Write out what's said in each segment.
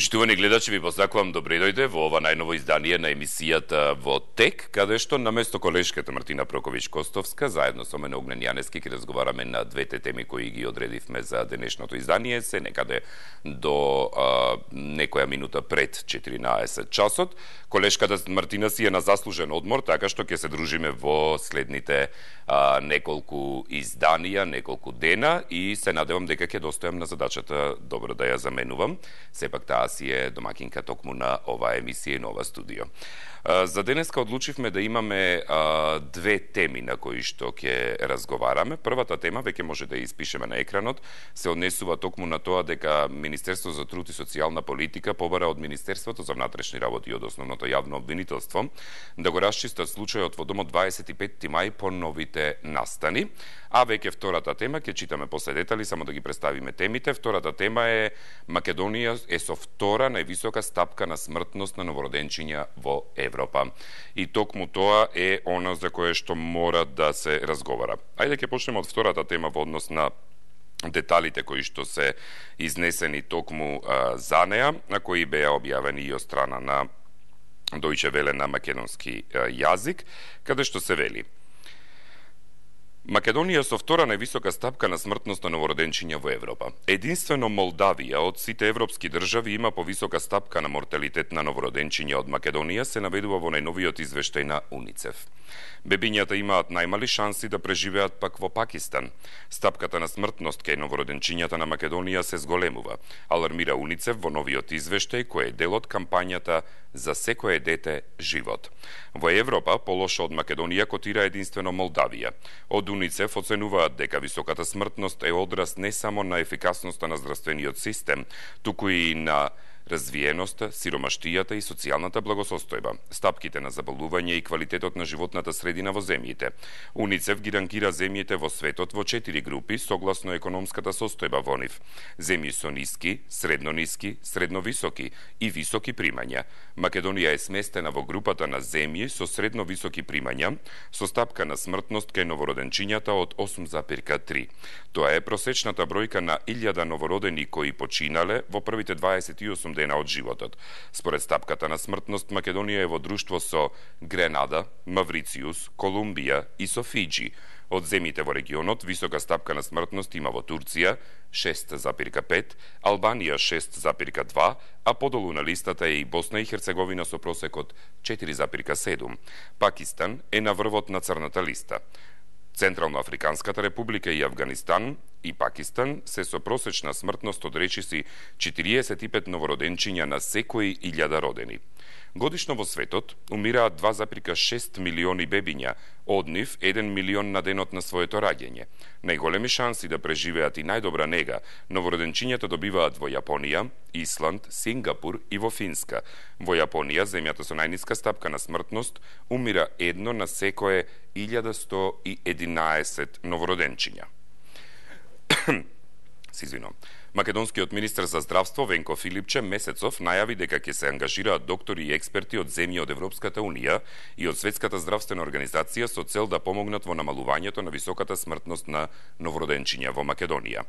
Почитувани гледачи, ви посакувам да добре дојде во ова најново издание на емисијата во ТЕК, каде што на место колешката Мартина Проковиќ Костовска, заедно со мене Огнен Јанески, ке разговараме на двете теми кои ги одредивме за денешното издание, се некаде до а, некоја минута пред 14 часот. Колешката Мартина си е на заслужен одмор, така што ќе се дружиме во следните а, неколку изданија, неколку дена и се надевам дека ќе достојам на задачата добро да ја заменувам. Сепак таа Vas je domaćinka tokmuna ova emisije Nova Studio. За денеска одлучивме да имаме две теми на кои што ќе разговараме. Првата тема, веќе може да ја испишеме на екранот, се однесува токму на тоа дека Министерството за труд и социјална политика побара од Министерството за внатрешни работи и од основното јавно обвинителство да го расчистат случајот во домот 25 мај по новите настани. А веќе втората тема, ќе читаме после детали, само да ги представиме темите. Втората тема е Македонија е со втора највисока стапка на смртност на новороденчиња во Европа. Европа. И токму тоа е оно за кое што мора да се разговара. Ајде ќе почнеме од втората тема во однос на деталите кои што се изнесени токму а, за неа, на кои беа објавени и од страна на Дојче Веле на македонски а, јазик, каде што се вели – Македонија со втора највисока стапка на смртност на новороденчиња во Европа. Единствено Молдавија од сите европски држави има повисока стапка на морталитет на новороденчиња од Македонија, се наведува во најновиот извештај на УНИЦЕФ. Бебињата имаат најмали шанси да преживеат пак во Пакистан. Стапката на смртност кај новороденчињата на Македонија се зголемува, алармира Уницев во новиот извештај кој е дел од кампањата за секое дете живот. Во Европа, полошо од Македонија котира единствено Молдавија. Од Уницев оценуваат дека високата смртност е одраз не само на ефикасноста на здравствениот систем, туку и на развиеноста, сиромаштијата и социјалната благосостојба, стапките на заболување и квалитетот на животната средина во земјите. УНИЦЕФ ги ранкира земјите во светот во четири групи согласно економската состојба во нив. Земји со ниски, средно ниски, средно високи и високи примања. Македонија е сместена во групата на земји со средно високи примања, со стапка на смртност кај новороденчињата од 8,3. Тоа е просечната бројка на 1000 новородени кои починале во првите 28 дена од животот. Според стапката на смртност, Македонија е во друштво со Гренада, Маврициус, Колумбија и со Фиджи. Од земите во регионот, висока стапка на смртност има во Турција 6,5, Албанија 6,2, а подолу на листата е и Босна и Херцеговина со просек од 4,7. Пакистан е на врвот на црната листа. Централноафриканската република и Афганистан и Пакистан се со просечна смртност од речиси 45 новороденчиња на секој илјада родени. Годишно во светот умираат 2,6 милиони бебиња, од нив 1 милион на денот на своето раѓење. Најголеми шанси да преживеат и најдобра нега, новороденчињата добиваат во Јапонија, Исланд, Сингапур и во Финска. Во Јапонија, земјата со најниска стапка на смртност, умира едно на секое 1111 новороденчиња. Се извинувам. Македонскиот министр за здравство Венко Филипче месецов најави дека ќе се ангажираат доктори и експерти од земји од Европската унија и од Светската здравствена организација со цел да помогнат во намалувањето на високата смртност на новороденчиња во Македонија.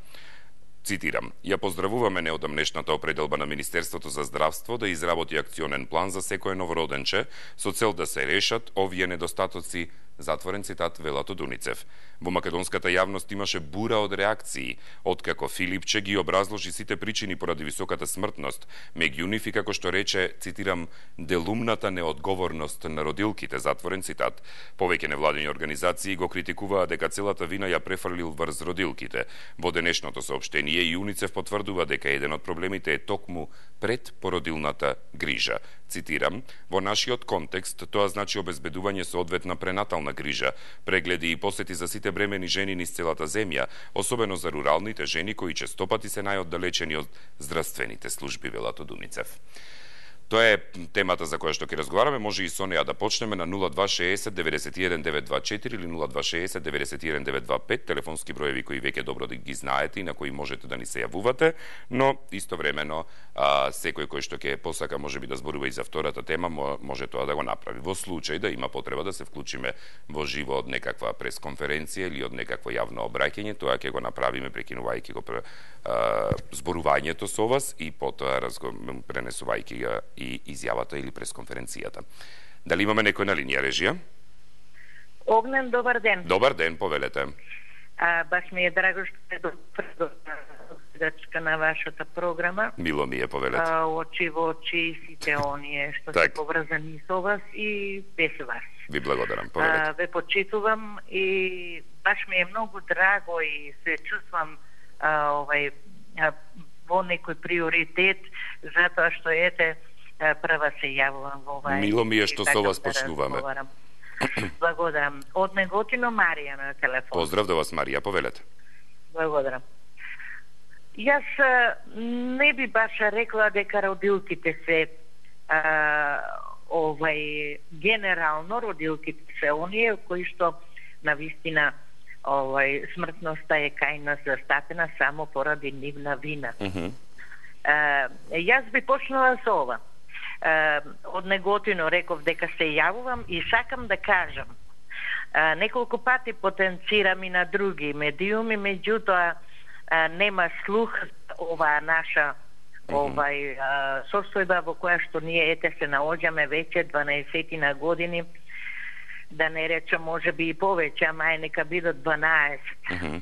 Цитирам, ја поздравуваме неодамнешната определба на Министерството за здравство да изработи акционен план за секое новороденче со цел да се решат овие недостатоци Затворен цитат велат од Уницев. Во македонската јавност имаше бура од реакции, откако Филипче ги образложи сите причини поради високата смртност, меѓу нив и како што рече, цитирам, делумната неодговорност на родилките, затворен цитат. Повеќе невладени организации го критикуваа дека целата вина ја префрлил врз родилките. Во денешното сообштение и Уницев потврдува дека еден од проблемите е токму пред породилната грижа. Цитирам, во нашиот контекст тоа значи обезбедување соодветна пренатална социјална грижа, прегледи и посети за сите бремени жени низ целата земја, особено за руралните жени кои честопати се најоддалечени од здравствените служби, велат од Уницев. Тоа е темата за која што ќе разговараме, може и со неа да почнеме на 0260 91924 или 0260 91925, телефонски броеви кои веќе добро да ги знаете и на кои можете да ни се јавувате, но истовремено а, секој кој што ќе посака може би да зборува и за втората тема, може тоа да го направи. Во случај да има потреба да се вклучиме во живо од некаква пресконференција или од некакво јавно обраќање, тоа ќе го направиме прекинувајќи го а, зборувањето со вас и потоа пренесувајќи ја и изјавата или пресконференцијата. Дали имаме некој на линија режија? Огнен, добар ден. Добар ден, повелете. А, баш ми е драго што е гледачка на вашата програма. Мило ми е, повелете. А, очи во очи сите оние што се поврзани со вас и без вас. Ви благодарам, повелете. А, ве почитувам и баш ми е многу драго и се чувствам а, овај а, во некој приоритет затоа што ете прва се јавувам во овај. Мило ми е што со вас да почнуваме. Благодарам. Од Неготино Марија на телефон. Поздрав до вас Марија, повелете. Благодарам. Јас не би баш рекла дека родилките се а, овај генерално родилките се оние кои што на вистина овај смртноста е кај нас застапена само поради нивна вина. Mm -hmm. а, јас би почнала со ова од Неготино реков дека се јавувам и сакам да кажам неколку пати потенцирам и на други медиуми, меѓутоа нема слух оваа наша овај состојба во која што ние ете се наоѓаме веќе 12 на години да не речам може би и повеќе, ама е нека бидат 12. Mm -hmm.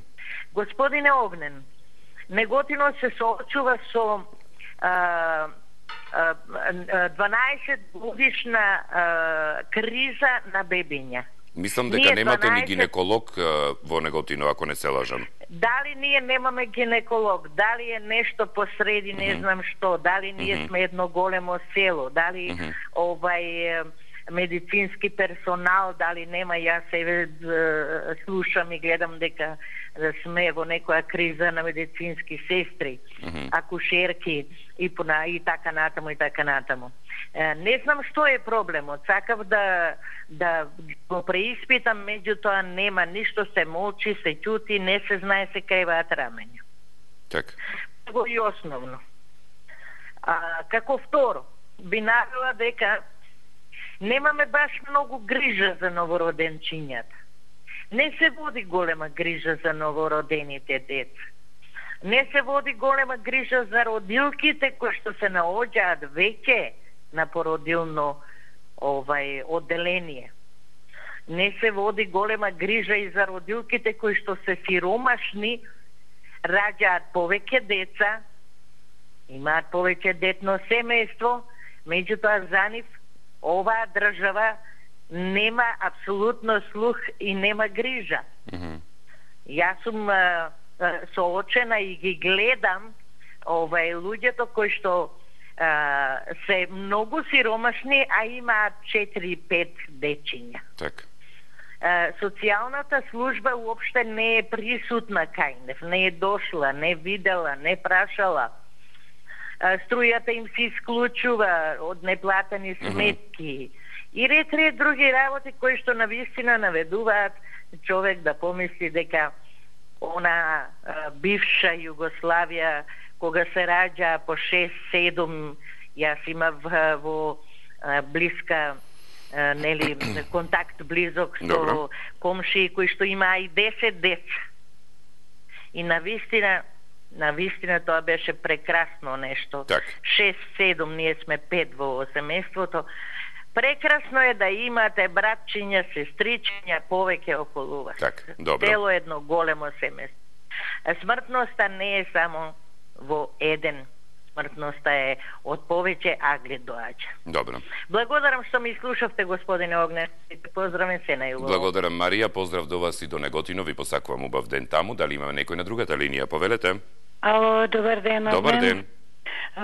Господине Огнен, Неготино се соочува со а, 12 годишна криза на бебиња. Мислам дека немате 12... ни гинеколог во Неготино, ако не се лажам. Дали ние немаме гинеколог, дали е нешто посреди, не mm -hmm. знам што, дали ние mm -hmm. сме едно големо село, дали mm -hmm. овај медицински персонал, дали нема, јас се слушам и гледам дека да сме во некоја криза на медицински сестри, mm -hmm. акушерки и, пона, и така натаму и така натаму. Не знам што е проблемот. Сакав да да го преиспитам, меѓутоа нема ништо се молчи, се ќути, не се знае се кајваат рамења. Така. Го и основно. А, како второ, би навела дека немаме баш многу грижа за новороденчињата. Не се води голема грижа за новородените деца. Не се води голема грижа за родилките кои што се наоѓаат веќе на породилно овај одделение. Не се води голема грижа и за родилките кои што се сиромашни, раѓаат повеќе деца, имаат повеќе детно семејство, меѓутоа за нив оваа држава нема апсолутно слух и нема грижа. Mm -hmm. Јас сум а, а, соочена и ги гледам овај луѓето кои што а, се многу сиромашни, а имаат 4-5 дечиња. Так. А, социјалната служба уопште не е присутна кај нев, не е дошла, не видела, не прашала. А, струјата им се исклучува од неплатени сметки. Mm -hmm и ред ред други работи кои што на вистина наведуваат човек да помисли дека она а, бивша Југославија кога се раѓа по 6-7 јас имав а, во а, блиска нели контакт близок со Добро. комши кои што имаа и 10 деца. И на вистина на вистина тоа беше прекрасно нешто. 6-7 ние сме 5 во семејството Прекрасно е да имате братчиња, сестричиња повеќе околу вас. Так, добро. Цело едно големо семејство. Смртноста не е само во еден смртноста е од повеќе агли доаѓа. Добро. Благодарам што ми слушавте, господине Огне. Поздравен се на југо. Благодарам, Марија. Поздрав до вас и до Неготино. Ви посакувам убав ден таму. Дали има некој на другата линија? Повелете. Ало, добар ден. Добар ден.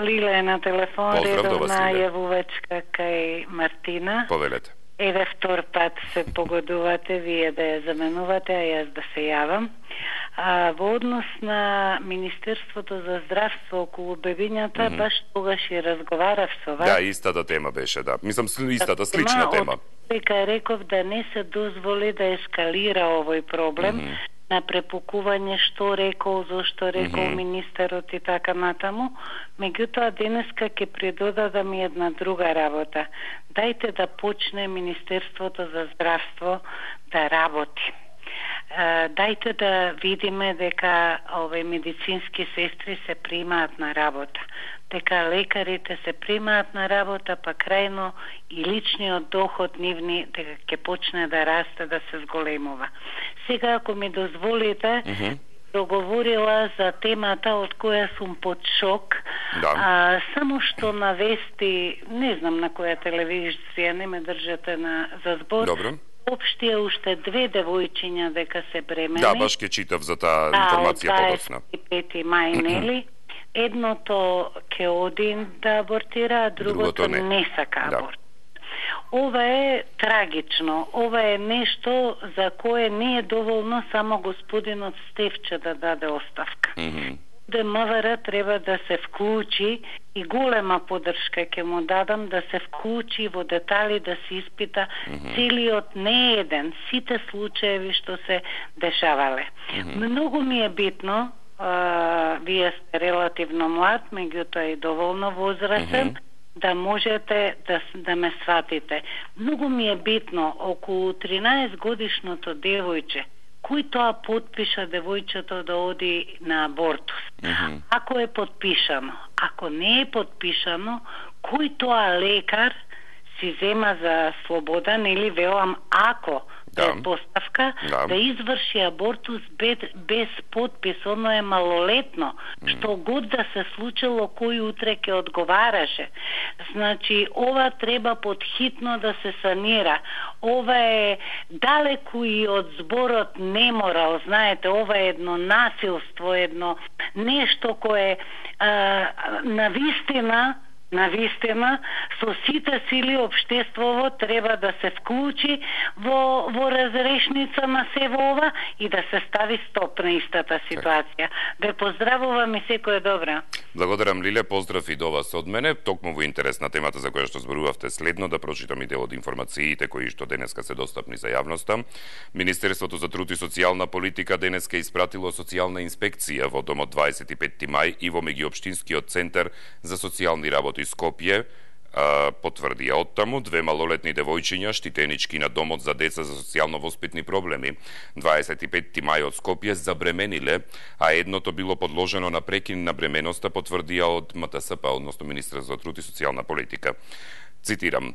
Лиле е на телефон, Поздрав редовна јавувачка кај Мартина. Повелете. Еве втор пат се погодувате, вие да ја заменувате, а јас да се јавам. А во однос на Министерството за здравство околу бебињата, mm -hmm. баш тогаш и разговарав со вас. Да, истата тема беше, да. Мислам, истата, слична тема. Дека реков да не се дозволи да ескалира овој проблем, mm -hmm на препукување што рекол, зошто рекол mm -hmm. министерот и така натаму. Меѓутоа денеска ќе придодадам и една друга работа. Дајте да почне Министерството за здравство да работи дајте да видиме дека овој медицински сестри се примаат на работа, дека лекарите се примаат на работа, па крајно и личниот доход нивни дека ќе почне да расте, да се зголемува. Сега ако ми дозволите, mm -hmm проговорила за темата од која сум под шок. Да. А, само што навести, не знам на која телевизија, не ме држате на за збор. Добро Обштија уште две девојчиња дека се бремени. Да, баш ке читав за таа информација подоцна. Да, 25 мај, нели? Едното ке оди да абортира, а другото, другото не. не сака да. аборт. Ова е трагично. Ова е нешто за кое не е доволно само господинот Стевче да даде оставка. Mm -hmm. ДМВР треба да се вклучи и голема поддршка ќе му дадам да се вклучи во детали да се испита mm -hmm. целиот не еден, сите случаеви што се дешавале. Mm -hmm. Многу ми е битно, а, вие сте релативно млад, меѓутоа и доволно возрастен, mm -hmm да можете да, да ме сватите. Многу ми е битно околу 13 годишното девојче кој тоа подпиша девојчето да оди на абортус. Mm -hmm. Ако е подпишано, ако не е подпишано, кој тоа лекар си зема за слобода, нели велам ако. Предпоставка да. да изврши абортус без, без подпис, оно е малолетно. Mm. Што год да се случило, кој утре ќе одговараше. Значи, ова треба подхитно да се санира. Ова е далеку и од зборот неморал, знаете, ова е едно насилство, едно нешто кое а, на вистина на вистина со сите сили обштествово треба да се вклучи во во разрешница на се ова и да се стави стоп на истата ситуација. Ве поздравувам и секое добро. Благодарам Лиле, поздрав и до вас од мене. Токму во интерес на темата за која што зборувавте следно да прочитам и дел од информациите кои што денеска се достапни за јавноста. Министерството за труд и социјална политика денеска испратило социјална инспекција во домот 25 мај и во меѓуопштинскиот центар за социјални работи работи Скопје потврдија оттаму две малолетни девојчиња штитенички на домот за деца за социјално воспитни проблеми 25 мај од Скопје забремениле, а едното било подложено на прекин на бременоста потврдија од МТСП, односно Министерство за труд и социјална политика. Цитирам,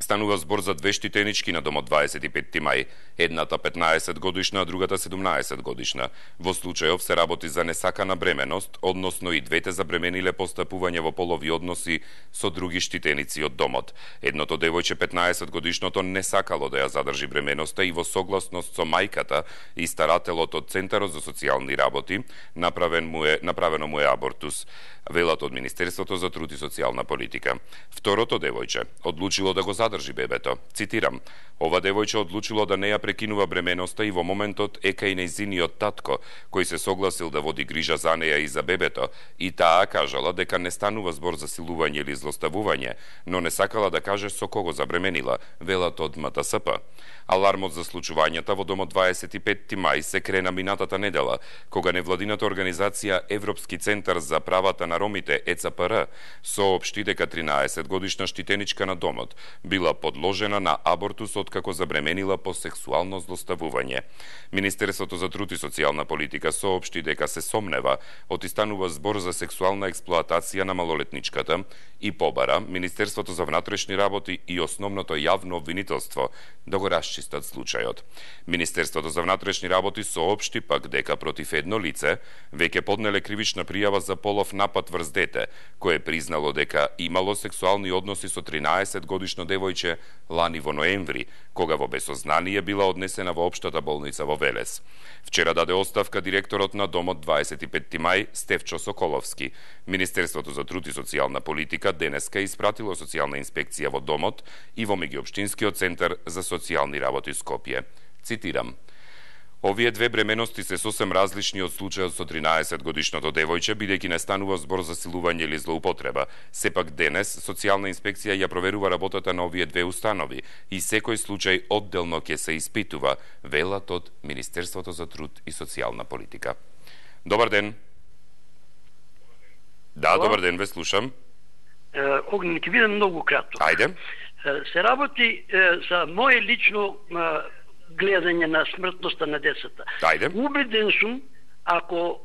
Станува збор за две штитенички на домот 25 мај, едната 15 годишна, а другата 17 годишна. Во случајов се работи за несакана бременост, односно и двете забремениле постапување во полови односи со други штитеници од домот. Едното девојче 15 годишното не сакало да ја задржи бременоста и во согласност со мајката и старателот од Центарот за социјални работи, направен му е, направено му е абортус, велат од Министерството за труд и социјална политика. Второто девојче одлучило да го задржи бебето. Цитирам, ова девојче одлучило да не ја прекинува бременоста и во моментот е кај нејзиниот татко, кој се согласил да води грижа за неја и за бебето, и таа кажала дека не станува збор за силување или злоставување, но не сакала да каже со кого забременила, велат од МТСП. Алармот за случувањата во домот 25 мај се крена минатата недела, кога невладината организација Европски центар за правата на ромите ЕЦПР соопшти дека 13 годишна штитеничка на домот била подложена на абортус од откако забременила по сексуално злоставување. Министерството за труд и социјална политика соопшти дека се сомнева од истанува збор за сексуална експлоатација на малолетничката и побара Министерството за внатрешни работи и основното јавно обвинителство да го расчистат случајот. Министерството за внатрешни работи соопшти пак дека против едно лице веќе поднеле кривична пријава за полов напад врз дете, кое признало дека имало сексуални односи со 13 годишно девојче лани во ноември, кога во безсознание била однесена во општата болница во Велес. Вчера даде оставка директорот на домот 25 мај Стевчо Соколовски. Министерството за труд и социјална политика денеска испратило социјална инспекција во домот и во меѓуопштинскиот центар за социјални работи Скопје. Цитирам: Овие две бременности се сосем различни од случајот со 13 годишното девојче, бидејќи не станува збор за силување или злоупотреба. Сепак денес социјална инспекција ја проверува работата на овие две установи и секој случај одделно ќе се испитува, велат од Министерството за труд и социјална политика. Добар ден. Да, добар ден, ве слушам. Огнен, ќе бидам многу кратко. Ајде. Се работи за моje лично гледање на смртноста на децата. Ајде. Убеден сум, ако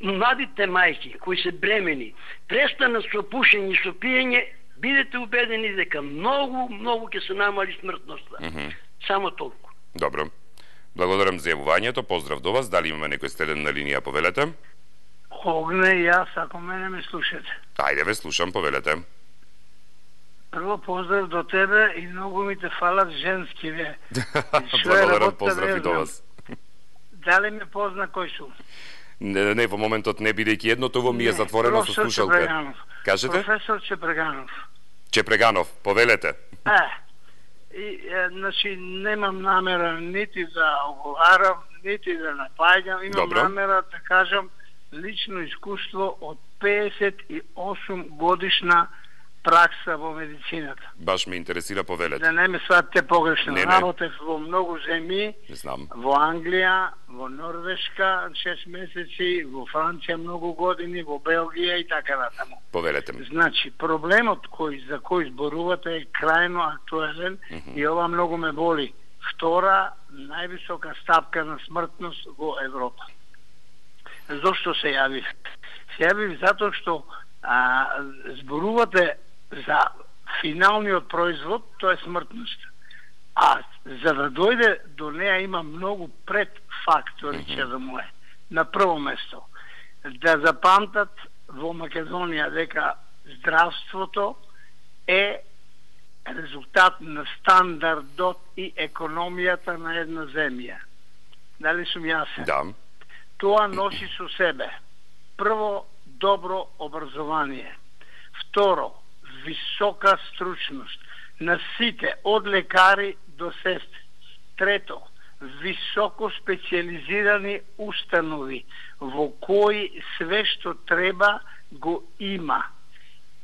младите мајки кои се бремени престанат со пушење и со пиење, бидете убедени дека многу, многу ќе се намали смртноста. Mm -hmm. Само толку. Добро. Благодарам за јавувањето. Поздрав до вас. Дали имаме некој стеден на линија, повелете? Огне, јас, ако мене ме слушате. Ајде ве слушам, повелете. Прво поздрав до тебе и многу ми те фалат женски ве. Благодарам, поздрав и до вас. Дали ме позна кој сум? Не, не, во моментот не бидејќи едното во ми е затворено со слушалка. Кажете? Професор Чепреганов. Чепреганов, повелете. Е, и, е, значи, немам намера нити да оговарам, нити да напаѓам, имам Добро. намера да кажам лично искуство од 58 годишна пракса во медицината. Баш ме интересира повелете. Да не ме сватите погрешно. Не, не. Работев во многу земји, Знам. во Англија, во Норвешка 6 месеци, во Франција многу години, во Белгија и така натаму. Повелете ми. Значи, проблемот кој за кој зборувате е крајно актуелен mm -hmm. и ова многу ме боли. Втора највисока стапка на смртност во Европа. Зошто се јавив? Се јавив затоа што а, зборувате за финалниот производ, тоа е смртност. А за да дојде до неа има многу предфактори, mm -hmm. че да му е. На прво место, да запамтат во Македонија дека здравството е резултат на стандардот и економијата на една земја. Дали сум јасен? Да. Тоа носи со себе прво добро образование, второ висока стручност на сите од лекари до сестри. Трето, високо специализирани установи во кои све што треба го има.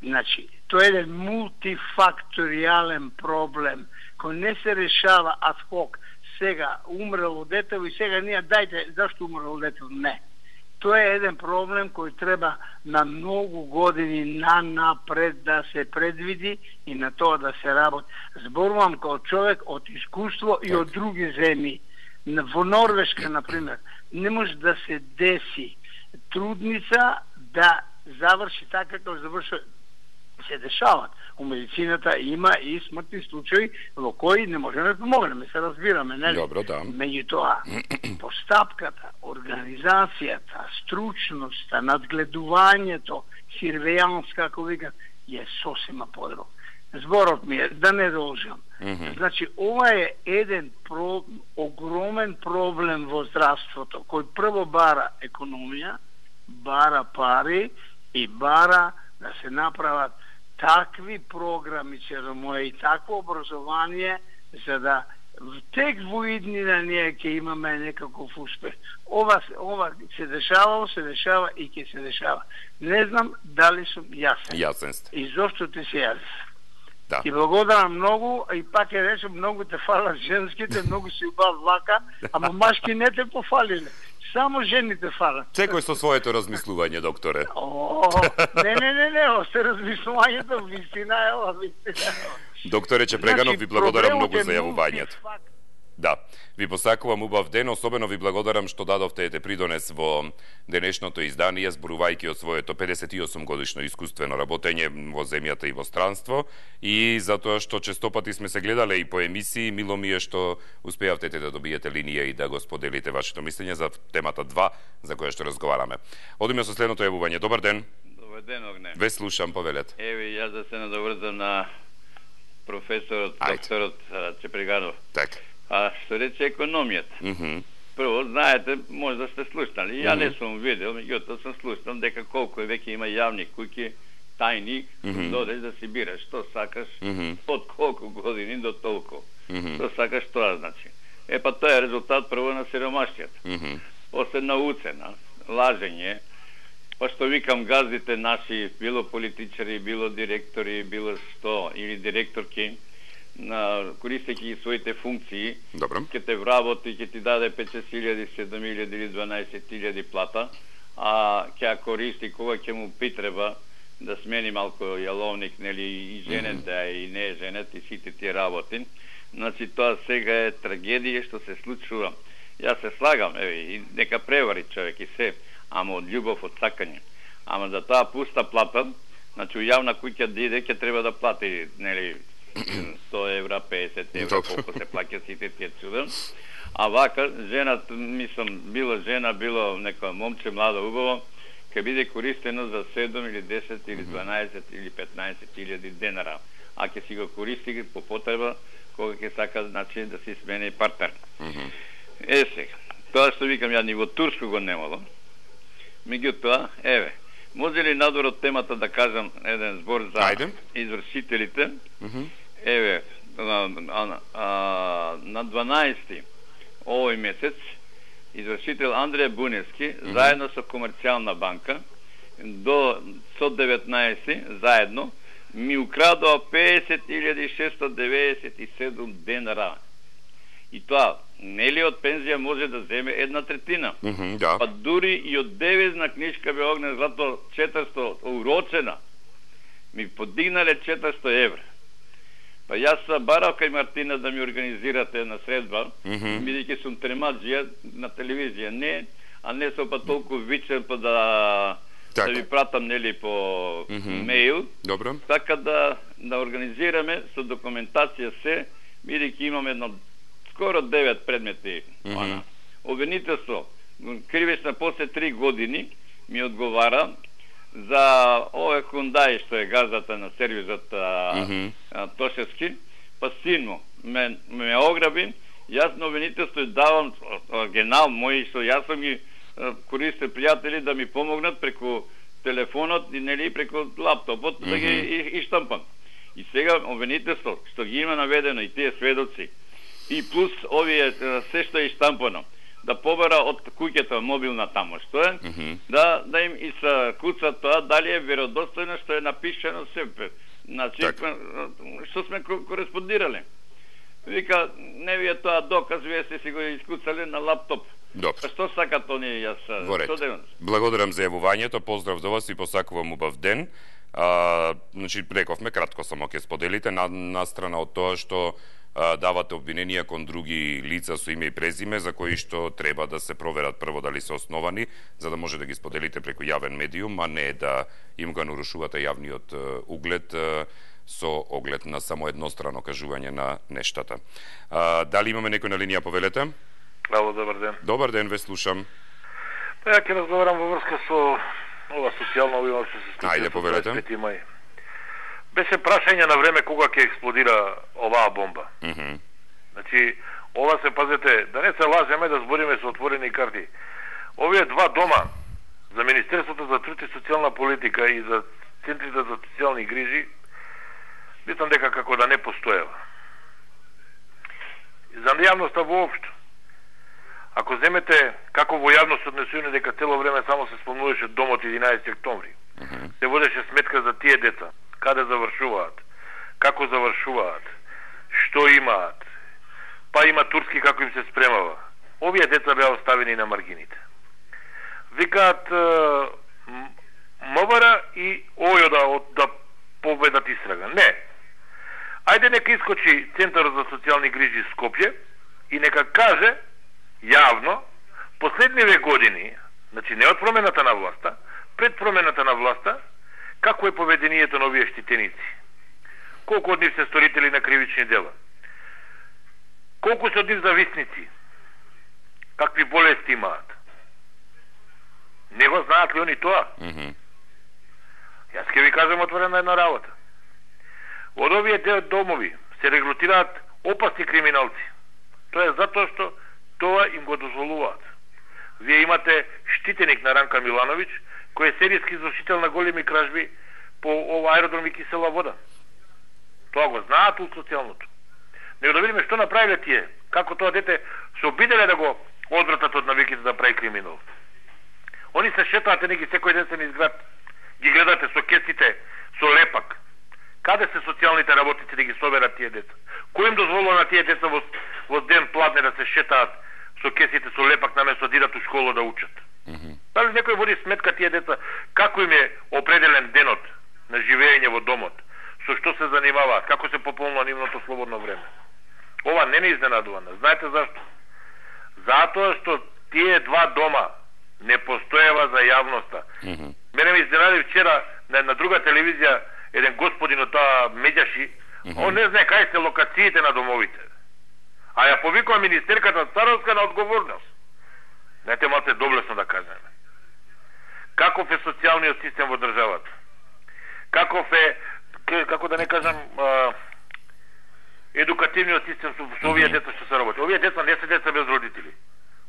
Значи, тоа е еден мултифакториален проблем кој не се решава адхок. Сега умрело детево и сега ние дајте зашто умрело детево? Не Тоа е еден проблем кој треба на многу години на напред да се предвиди и на тоа да се работи. Зборувам како човек од искуство и од други земји. Во Норвешка, например, не може да се деси трудница да заврши така како завршува се дешават. У медицината има и смртни случаи во кои не можеме да помогнеме, се разбираме, нели? Добро, да. Меѓутоа, постапката, организацијата, стручноста, надгледувањето, сирвејанс, како викат, е сосема подруг. Зборот ми е да не должам. Mm -hmm. Значи, ова е еден про, огромен проблем во здравството, кој прво бара економија, бара пари и бара да се направат такви програми че му е и такво образование за да тек во иднина ние ќе имаме некаков успех. Ова, ова се дешава, се дешава и ќе се дешава. Не знам дали сум јасен. Јасен сте. И зошто ти се јавив. Да. Ти благодарам многу и пак е речем многу те фалат женските, многу си убав вака, ама машки не те пофалиле. Само жените фалат. Секој со своето размислување, докторе. О, не, не, не, не, осте размислувањето, вистина е ова, вистина Докторе Чепреганов, значи, ви благодарам многу за јавувањето. Да, ви посакувам убав ден, особено ви благодарам што дадовте ете придонес во денешното издание, зборувајќи од своето 58 годишно искуствено работење во земјата и во странство и затоа што честопати сме се гледале и по емисии, мило ми е што успеавте да добиете линија и да го споделите вашето мислење за темата 2 за која што разговараме. Одиме со следното јавување. Добар ден. Добар ден, Огне. Ве слушам, повелете. Еве, јас да се надоврзам на професорот, докторот Чеприганов. Така. А што рече економијата? Mm -hmm. Прво, знаете, може да сте слушнали. Ја mm -hmm. не сум видел, меѓутоа сум слушнал дека колку е веќе има јавни куќи, тајни, mm -hmm. додеш да си бираш што сакаш, mm -hmm. од колку години до толку. Mm -hmm. Што сакаш, тоа значи. Е, па тоа е резултат прво на сиромаштијата. -hmm. после науцена, лажење, па што викам газдите наши, било политичари, било директори, било што, или директорки, на користејќи своите функции, Добро. ќе те вработи, ќе ти даде 5.000, 7.000 или 12.000 плата, а ќе ја користи кога ќе му питреба да смени малку јаловник, нели, и женет, да и не е женет, и сите тие работи. Значи, тоа сега е трагедија што се случува. Јас се слагам, еве, и нека превари човек и се, ама од љубов, од сакање. Ама за таа пуста плата, значи, јавна куќа да иде, ќе треба да плати, нели, 100 евра, 50 евра, колку се плаќа сите тие чуда. А вака, жена, мислам, било жена, било нека момче младо убаво, ќе биде користено за 7 или 10 или 12 или 15 илјади денара. А ќе си го користи по потреба кога ќе сака значи да си смени партнер. Mm -hmm. Е сега, тоа што викам ја ни во Турско го немало. Меѓутоа, еве, може ли надвор од темата да кажам еден збор за Ајде. извршителите? Mm -hmm. Еве, на, а, а, на 12 овој месец извршител Андреј Буневски mm -hmm. заедно со комерцијална банка до со 19 заедно ми украдоа 50.697 денара. И тоа, нели од пензија може да земе една третина. Mm -hmm, да. Па дури и од девизна книжка бе огнен злато 400 урочена, ми подигнале 400 евра. Па јас барав кај Мартина да ми организирате на средба, mm -hmm. бидејќи сум тремаджија на телевизија, не, а не сум па толку вичен па да така. да ви пратам нели по mm -hmm. мејл. Добро. Така да да организираме со документација се, бидејќи имаме едно скоро 9 предмети. Mm -hmm. Обвинителство, кривична после 3 години ми одговара за овој Хундај што е газата на сервизот mm -hmm. Тошевски, па син ме, ме ограби, јас на обвинителство давам оригинал мој што јас сум ги користе пријатели да ми помогнат преку телефонот и нели преку лаптопот mm -hmm. да ги и, и штампам. И сега обвинителство што ги има наведено и тие сведоци и плюс овие се што е штампано да побара од куќата мобилна тамо што е, mm -hmm. да да им и се куца тоа дали е веродостојно што е напишано се. Значи, так. што сме кореспондирале. Вика, не ви е тоа доказ, вие сте си го искуцале на лаптоп. Добро. Што сакат они јас? Што Благодарам за јавувањето, поздрав до вас и посакувам убав ден. А, значи, рековме, кратко само ќе споделите, на, на страна од тоа што давате обвиненија кон други лица со име и презиме за кои што треба да се проверат прво дали се основани, за да може да ги споделите преку јавен медиум, а не да им го нарушувате јавниот углед со оглед на само еднострано кажување на нештата. А, дали имаме некој на линија повелете? Ало, добар ден. Добар ден, ве слушам. Па ја ќе разговарам во врска со ова социјална објава што се случи. Ајде, повелете. мај беше прашање на време кога ќе експлодира оваа бомба. Mm -hmm. Значи, ова се пазете, да не се лажеме да збориме со отворени карти. Овие два дома за Министерството за труд и социјална политика и за Центрите за социјални грижи, мислам дека како да не постоева. За јавноста воопшто. Ако земете како во јавност однесуване дека цело време само се спомнуваше домот 11 октомври, mm -hmm. се водеше сметка за тие деца, каде завршуваат, како завршуваат, што имаат, па има турски како им се спремава. Овие деца беа оставени на маргините. Викаат МВР и ОЈО да, да победат истрага. Не. Ајде нека искочи Центар за социјални грижи Скопје и нека каже јавно последниве години, значи не од промената на власта, пред промената на власта, Како е поведението на овие штитеници? Колку од нив се сторители на кривични дела? Колку се од нив зависници? Какви болести имаат? Не го знаат ли они тоа? Mm -hmm. Јас ќе ви кажам отворена една работа. Од овие домови се регрутираат опасни криминалци. Тоа е затоа што тоа им го дозволуваат. Вие имате штитеник на Ранка Милановиќ, кој е серијски извршител на големи кражби по ова аеродром и кисела вода. Тоа го знаат у социјалното. Него да видиме што направиле тие, како тоа дете се обиделе да го одвратат од навиките да прави криминал. Они се шетаат неги секој ден се низ град. Ги гледате со кесите, со лепак. Каде се социјалните работници да ги соберат тие деца? Кој им дозволува на тие деца во, во ден пладне да се шетаат со кесите со лепак наместо да идат у школу да учат? Mm -hmm. Дали некој води сметка тие деца како им е определен денот на живење во домот? Со што се занимаваат? Како се пополнува нивното слободно време? Ова не не изненадува. Знаете зашто? Затоа што тие два дома не постоева за јавноста. Mm -hmm. Мене ме изненади вчера на, на друга телевизија еден господин од таа Медјаши, mm -hmm. он не знае кај се локациите на домовите. А ја повикува министерката Царовска на одговорност. Знаете, малце доблесно да кажеме. Каков е социјалниот систем во државата? Каков е, како да не кажам, а, едукативниот систем со, со овие деца што се работи. Овие деца не се деца без родители.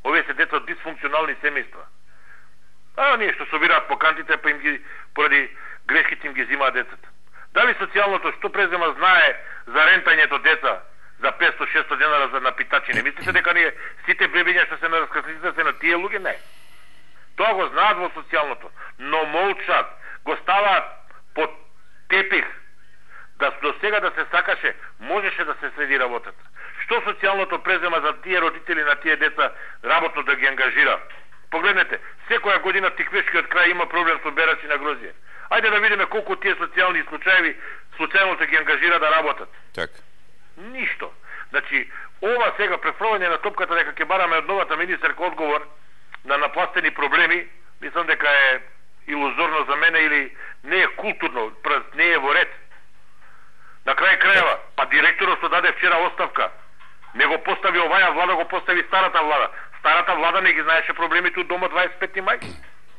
Овие се деца од дисфункционални семејства. А ние што собираат по кантите, па им ги, поради грешките им ги зимаат децата. Дали социјалното што презема знае за рентањето деца за 500-600 денара за напитачи? Не мислите дека ние сите бебиња што се на раскрсниците се на тие луѓе? Не. Тоа го знаат во социјалното, но молчат, го ставаат под тепих да до сега да се сакаше, можеше да се следи работата. Што социјалното презема за тие родители на тие деца работно да ги ангажира? Погледнете, секоја година Тиквешкиот крај има проблем со берачи на грозие. Ајде да видиме колку тие социјални случаи случајно ги ангажира да работат. Так. Ништо. Значи, ова сега префрлање на топката дека ќе бараме од новата министерка одговор на напластени проблеми, мислам дека е илузорно за мене или не е културно, не е во ред. На крај крајава, па директорот што даде вчера оставка, не го постави оваја влада, го постави старата влада. Старата влада не ги знаеше проблемите од дома 25 мај.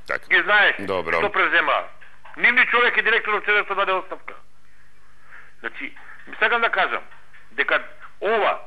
Так. Ги знаеш. Добро. Што презема? Нивни човек е директорот вчера што даде оставка. Значи, ми сакам да кажам дека ова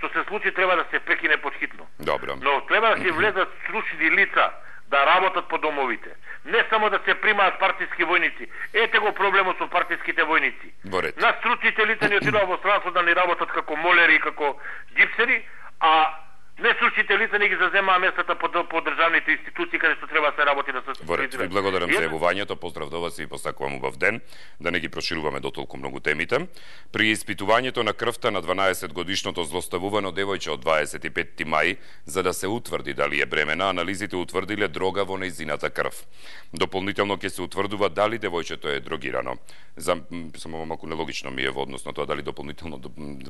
што се случи треба да се прекине подхитно. Добро. Но треба да се влезат стручни лица да работат по домовите. Не само да се примаат партиски војници. Ете го проблемот со партиските војници. Борет. На стручните лица ни отидоа во странство да ни работат како молери и како гипсери, а Нестручните лица не ги заземаа местата по, по државните институции каде што треба да се работи да се Во ред, ви благодарам за јавувањето, поздрав до вас и посакувам убав ден, да не ги прошируваме до толку многу темите. При испитувањето на крвта на 12 годишното злоставувано девојче од 25 мај, за да се утврди дали е бремена, анализите утврдиле дрога во нејзината крв. Дополнително ќе се утврдува дали девојчето е дрогирано. За само малку нелогично ми е во однос на тоа дали дополнително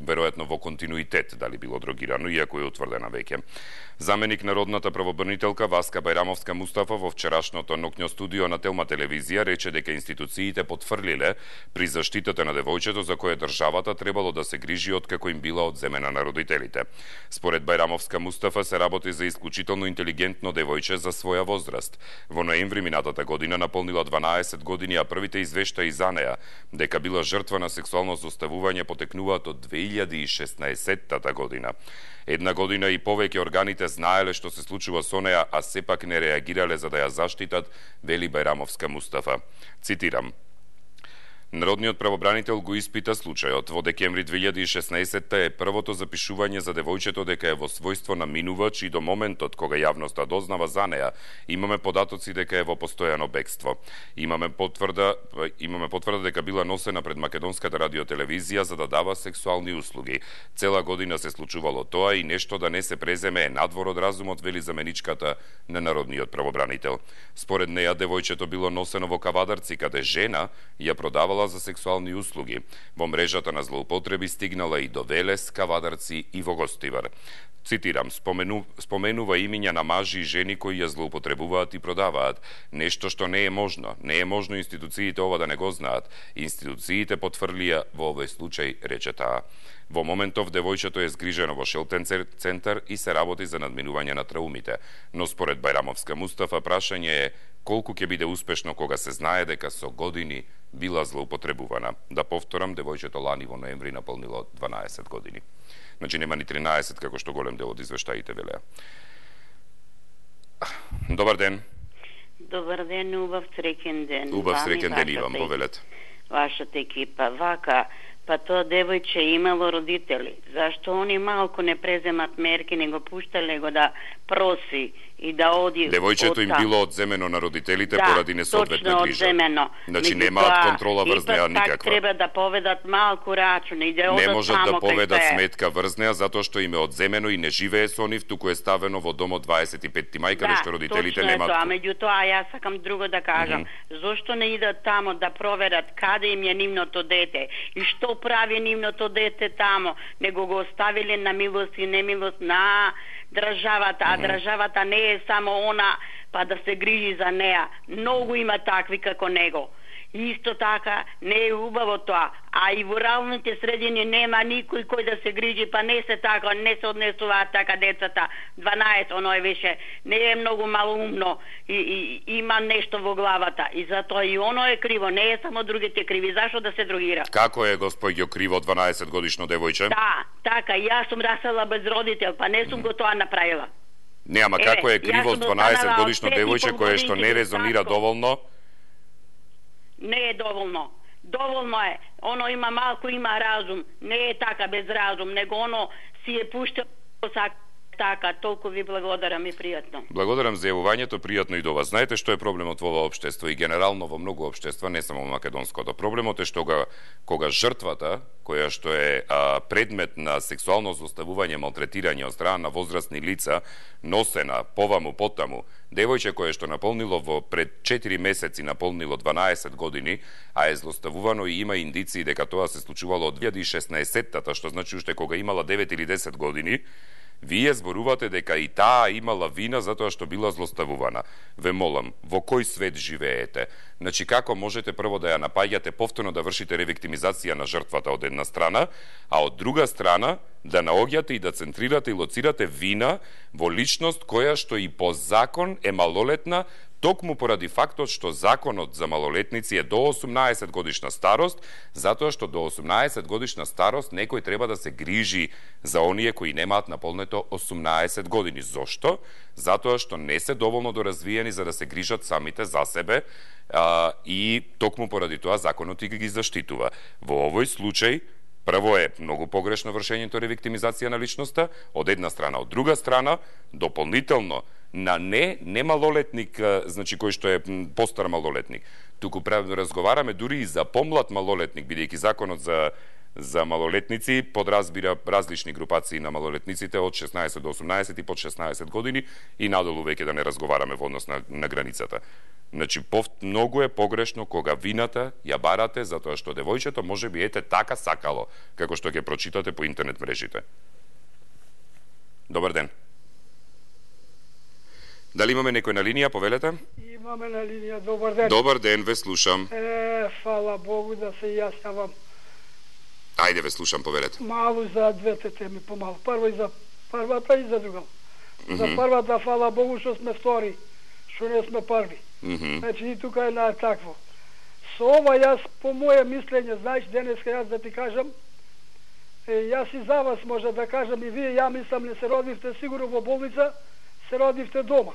веројатно во континуитет дали било дрогирано, иако е утврдена веќе. Заменик народната правобранителка Васка Бајрамовска Мустафа во вчерашното нокњо студио на Телма телевизија рече дека институциите потфрлиле при заштитата на девојчето за кое државата требало да се грижи од како им била одземена на родителите. Според Бајрамовска Мустафа се работи за исклучително интелигентно девојче за своја возраст. Во ноември минатата година наполнила 12 години, а првите извештаи за неа дека била жртва на сексуално зоставување потекнуваат од 2016 година. Една година и повеќе органите знаеле што се случува со неа, а сепак не реагирале за да ја заштитат, вели Байрамовска Мустафа. Цитирам, Народниот правобранител го испита случајот. Во декември 2016 е првото запишување за девојчето дека е во својство на минувач и до моментот кога јавноста дознава за неа, имаме податоци дека е во постојано бегство. Имаме потврда, имаме потврда дека била носена пред Македонската радиотелевизија за да дава сексуални услуги. Цела година се случувало тоа и нешто да не се преземе е надвор од разумот, вели заменичката на народниот правобранител. Според неа девојчето било носено во кавадарци каде жена ја продавала жалба за сексуални услуги. Во мрежата на злоупотреби стигнала и до Велес, Кавадарци и во Гостивар. Цитирам, спомену, споменува имиња на мажи и жени кои ја злоупотребуваат и продаваат. Нешто што не е можно. Не е можно институциите ова да не го знаат. Институциите потврлија во овој случај, рече таа. Во моментов девојчето е згрижено во Шелтен центар и се работи за надминување на траумите. Но според Байрамовска Мустафа прашање е колку ќе биде успешно кога се знае дека со години била злоупотребувана. Да повторам, девојчето лани во ноември наполнило 12 години. Значи нема ни 13 како што голем дел од извештаите велеа. Добар ден. Добар ден, убав среќен ден. Убав среќен ден Иван, повелете. Вашата екипа. Вака, Па тоа девојче имало родители. Зашто они малку не преземат мерки, не го пуштале го да проси и да оди Девојчето им било одземено на родителите да, поради несоодветна грижа. одземено. Значи немаат контрола врз неа никаква. треба да поведат малку рачуна и да Не можат да поведат сметка врз неа затоа што им е одземено и не живее со нив, туку е ставено во домот 25 мајка, да, што родителите немаат. Да, меѓутоа јас сакам друго да кажам. Mm -hmm. Зошто не идат тамо да проверат каде им е нивното дете и што прави нивното дете тамо, него го оставиле на милост и немилост на државата, а државата не е само она па да се грижи за неа. Многу има такви како него. Исто така не е убаво тоа, а и во ралните средини нема никој кој да се грижи, па не се така, не се однесуваат така децата. 12 оној беше, не е многу малоумно и, и, има нешто во главата. И затоа и оно е криво, не е само другите криви. Зашо да се другира? Како е господјо криво 12 годишно девојче? Да, така, јас сум расела без родител, па не сум го тоа направила. Не, ама како е криво 12 годишно девојче кое што не резонира доволно? ne je dovoljno. Dovoljno je, ono ima malko, ima razum, ne je taka bez razum, nego ono si je puštao sa така, толку ви благодарам и пријатно. Благодарам за јавувањето, пријатно и до вас. Знаете што е проблемот во ова општество и генерално во многу општества, не само во македонското. Проблемот е што га, кога жртвата, која што е а, предмет на сексуално злоставување, малтретирање од страна на возрастни лица, носена поваму потаму, девојче кое што наполнило во пред 4 месеци наполнило 12 години, а е злоставувано и има индиции дека тоа се случувало од 2016-тата, што значи уште кога имала 9 или 10 години, Вие зборувате дека и таа имала вина затоа што била злоставувана. Ве молам, во кој свет живеете? Значи, како можете прво да ја напаѓате, повторно да вршите ревиктимизација на жртвата од една страна, а од друга страна да наоѓате и да центрирате и лоцирате вина во личност која што и по закон е малолетна, токму поради фактот што законот за малолетници е до 18 годишна старост, затоа што до 18 годишна старост некој треба да се грижи за оние кои немаат наполнето 18 години. Зошто? Затоа што не се доволно доразвиени за да се грижат самите за себе а, и токму поради тоа законот и ги заштитува. Во овој случај Прво е многу погрешно вршењето ревиктимизација на личноста, од една страна. Од друга страна, дополнително, на не не малолетник, значи кој што е постар малолетник. Туку разговараме дури и за помлад малолетник, бидејќи законот за за малолетници подразбира различни групации на малолетниците од 16 до 18 и под 16 години и надолу веќе да не разговараме во однос на, на границата. Значи, пов, многу е погрешно кога вината ја барате затоа што девојчето може би ете така сакало, како што ќе прочитате по интернет мрежите. Добар ден. Дали имаме некој на линија, повелете? Имаме на линија, добар ден. Добар ден, ве слушам. Е, фала Богу да се јаснавам. Ајде ве слушам, повелете. Малу за двете теми, помалу. Прво и за првата и за друга. Mm -hmm. За првата, фала Богу, што сме втори, што не сме први. Mm -hmm. Значи, и тука е на такво. Со ова јас, по моје мислење, знаеш, денеска јас да ти кажам, е, јас и за вас може да кажам и вие, ја мислам, не се родивте сигурно во болница, се родивте дома.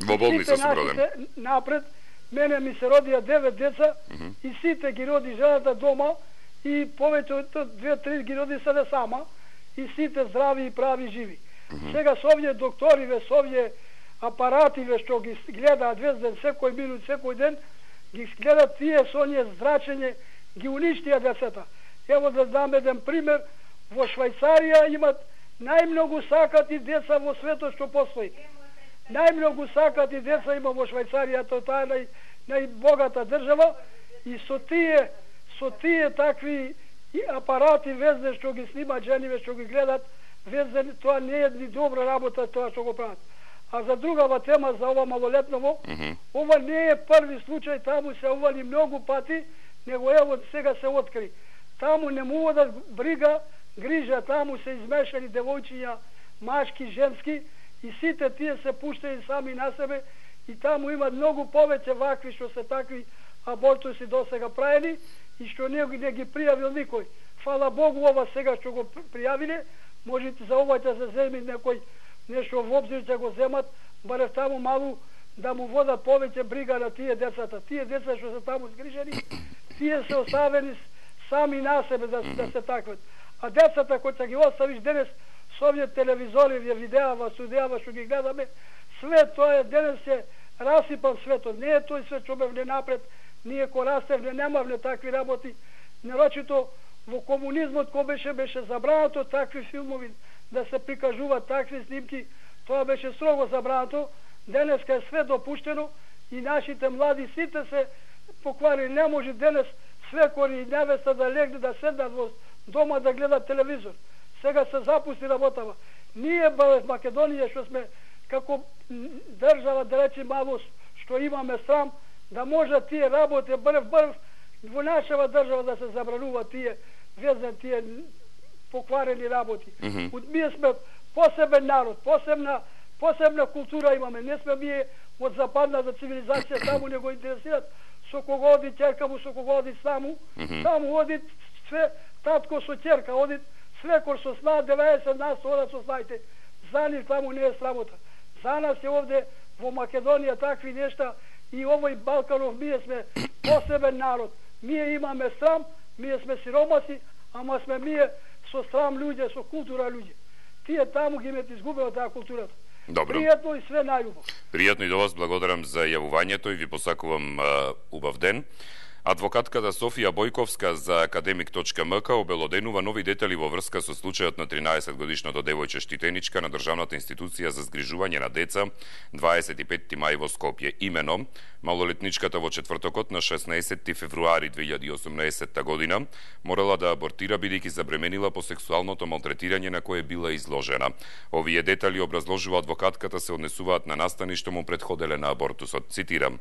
Во болница сум роден. Напред, мене ми се родија девет деца mm -hmm. и сите ги роди жената дома и повеќе од две-три ги роди седе сама и сите здрави и прави живи. Mm -hmm. Сега со овие докториве, со овие апаративе што ги гледаат вез ден, секој минут, секој ден, ги гледаат тие со оние зрачење, ги уништија децата. Ево да дам еден пример, во Швајцарија имат најмногу сакат и деца во светот што постои. Најмногу сакат и деца има во Швајцарија, тоа таа нај, најбогата држава и со тие со тие такви и апарати везде што ги снимаат жениве што ги гледат, везде тоа не е ни добра работа тоа што го прават. А за другава тема за ова малолетново, mm -hmm. ова не е први случај, таму се ували многу пати, него ево сега се откри. Таму не му водат брига грижа таму се измешани девојчиња, машки, женски и сите тие се пуштени сами на себе и таму има многу повеќе вакви што се такви абортуси до сега правени и што не, не ги пријавил никој. Фала Богу ова сега што го пријавиле, можете за ова да се земи некој нешто во обзир да го земат, баре таму малу да му водат повеќе брига на тие децата. Тие деца што се таму сгрижени, тие се оставени сами на себе да, да се такват. А децата кои ќе ги оставиш денес со овие телевизори, вие видеа, судеа, што ги гледаме, све тоа е денес се расипан светот. Не е тој свет што бевне напред, ние ко растевне немавне такви работи, нарочито во комунизмот кој беше беше забрането такви филмови да се прикажуваат такви снимки, тоа беше строго забрането. Денеска е све допуштено и нашите млади сите се поквари. Не може денес свекори и невеста да легне да седнат во дома да гледат телевизор. Сега се запусти работава. Ние во Македонија што сме како држава да речи мало што имаме срам да може тие работи брв брв во нашава држава да се забранува тие везне тие покварени работи. Mm -hmm. Ние сме посебен народ, посебна посебна култура имаме. Не сме ние од западната цивилизација само не го интересираат со кого оди ќерка му, со кого оди саму. Mm -hmm. Таму оди све татко со ќерка, оди свекор со сна, 90 нас одат со снајте. За нив таму не е срамота. За нас е овде во Македонија такви нешта и овој Балканов ние сме посебен народ. Ние имаме срам, ние сме сиромаси, ама сме ние со срам луѓе, со култура луѓе. Тие таму ги мет изгубила таа културата. Добро. Пријатно и све најубаво. Пријатно и до вас, благодарам за јавувањето и ви посакувам uh, убав ден. Адвокатката Софија Бојковска за академик.мк обелоденува нови детали во врска со случајот на 13 годишното девојче штитеничка на Државната институција за згрижување на деца 25 мај во Скопје. Имено, малолетничката во четвртокот на 16 февруари 2018 година морала да абортира бидејќи забременила по сексуалното малтретирање на кое била изложена. Овие детали образложува адвокатката се однесуваат на настаништо му предходеле на абортусот. Цитирам: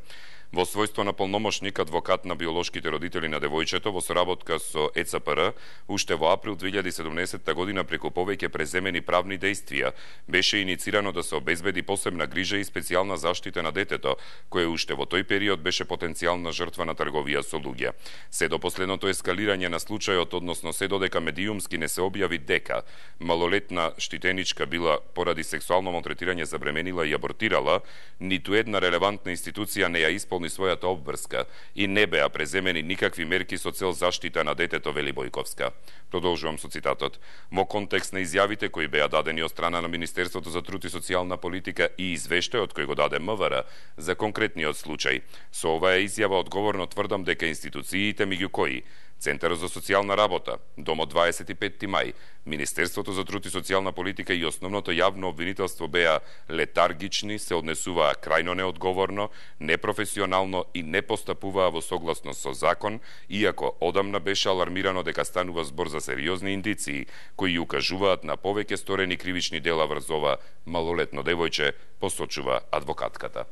Во својство на полномошник адвокат на биолошките родители на девојчето во соработка со ЕЦПР, уште во април 2017 година преку повеќе преземени правни действија, беше иницирано да се обезбеди посебна грижа и специјална заштита на детето, кое уште во тој период беше потенцијална жртва на трговија со луѓе. Се до последното ескалирање на случајот, односно се додека медиумски не се објави дека малолетна штитеничка била поради сексуално малтретирање забременила и абортирала, ниту една релевантна институција не ја исполни исполни својата обврска и не беа преземени никакви мерки со цел заштита на детето Вели Бојковска. Продолжувам со цитатот. Во контекст на изјавите кои беа дадени од страна на Министерството за труд и социјална политика и извештајот кој го даде МВР за конкретниот случај, со оваа изјава одговорно тврдам дека институциите меѓу кои Центарот за социјална работа, Домот 25 мај, Министерството за труд и социјална политика и основното јавно обвинителство беа летаргични, се однесуваа крајно неодговорно, непрофесионално и не постапуваа во согласно со закон, иако одамна беше алармирано дека станува збор за сериозни индиции кои укажуваат на повеќе сторени кривични дела врз ова малолетно девојче, посочува адвокатката.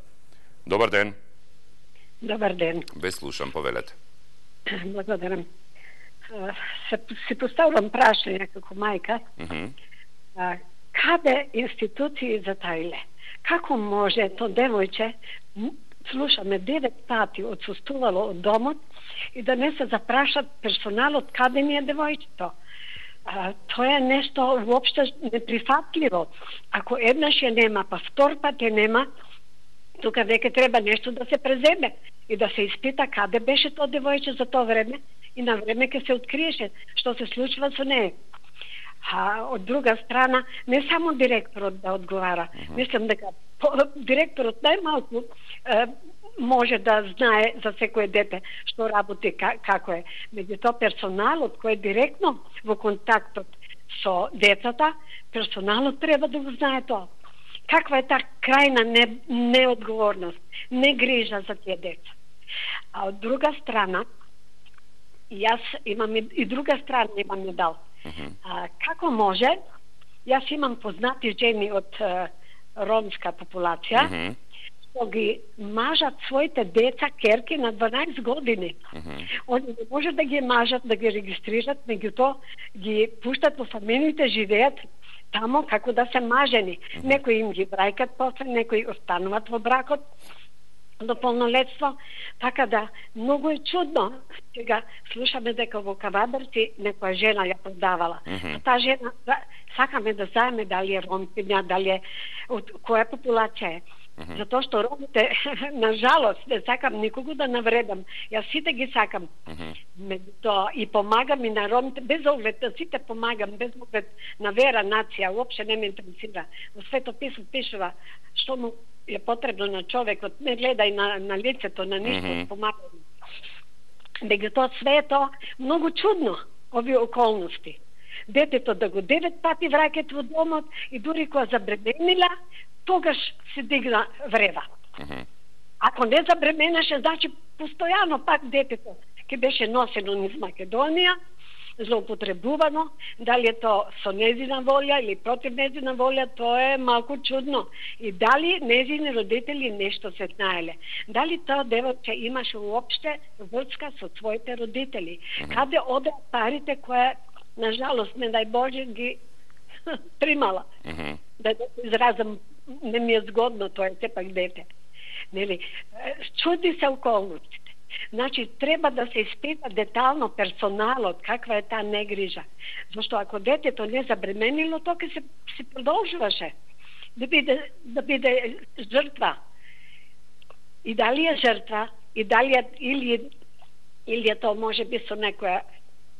Добар ден. Добар ден. Ве слушам, повелете. Благодарам се, се поставувам прашање како мајка, mm -hmm. а, каде институции затаиле? Како може то девојче, слушаме девет пати отсустувало од домот и да не се запрашат персоналот каде ми е девојчето? А, тоа е нешто воопшто неприфатливо. Ако еднаш ја нема, па втор пат ја нема, тука веќе треба нешто да се преземе и да се испита каде беше тоа девојче за тоа време и на време ќе се откриеше што се случува со неја. А од друга страна, не само директорот да одговара. Uh -huh. Мислам дека по, директорот најмалку е, може да знае за секое дете што работи ка, како е. Меѓутоа персоналот кој е директно во контактот со децата, персоналот треба да го знае тоа. Каква е таа крајна не, неодговорност, не грижа за тие деца. А од друга страна, јас имам и, и друга страна имам медал. Uh -huh. а, како може, јас имам познати жени од а, ромска популација, uh -huh. што ги мажат своите деца керки на 12 години. Uh -huh. Они не може да ги мажат, да ги регистрират, меѓутоа ги пуштат во фамилиите, живеат тамо како да се мажени. Uh -huh. Некои им ги брајкат после, некои остануваат во бракот, до полнолетство, така да многу е чудно. Сега слушаме дека во Кавадарци некоја жена ја продавала. Mm -hmm. Таа жена, да, сакаме да знаеме дали е ромпиња, дали е од која популација е. Mm -hmm. Затоа што ромите, на жалост, не сакам никого да навредам. Јас сите ги сакам. Mm -hmm. то, и помагам и на ромите, без оглед на сите помагам, без оглед на вера, нација, уопште не ме интересира. Во свето писмо пишува што му е потребно на човекот, не гледај на, на лицето, на ништо, mm -hmm. помагам. Меѓутоа све е тоа многу чудно, овие околности. Детето да го девет пати враќат во домот и дури кога забременила, тогаш се дигна врева. Mm -hmm. Ако не забременеше, значи постојано пак детето ќе беше носено низ Македонија, злоупотребувано, дали е то со незина волја или против незина волја, тоа е малку чудно. И дали незини родители нешто се знаеле. Дали тоа девојче имаше уопште врска со своите родители. Каде оде парите кои, на жалост, не дај Боже, ги примала. Да изразам, не ми е згодно, тоа е сепак дете. Нели, чуди се околности. Значи, треба да се испита детално персоналот, каква е таа негрижа. Зашто ако детето не забременило, тоа ќе се, се продолжуваше да биде, да биде жртва. И дали е жртва, и дали е, или, или е тоа може би со некоја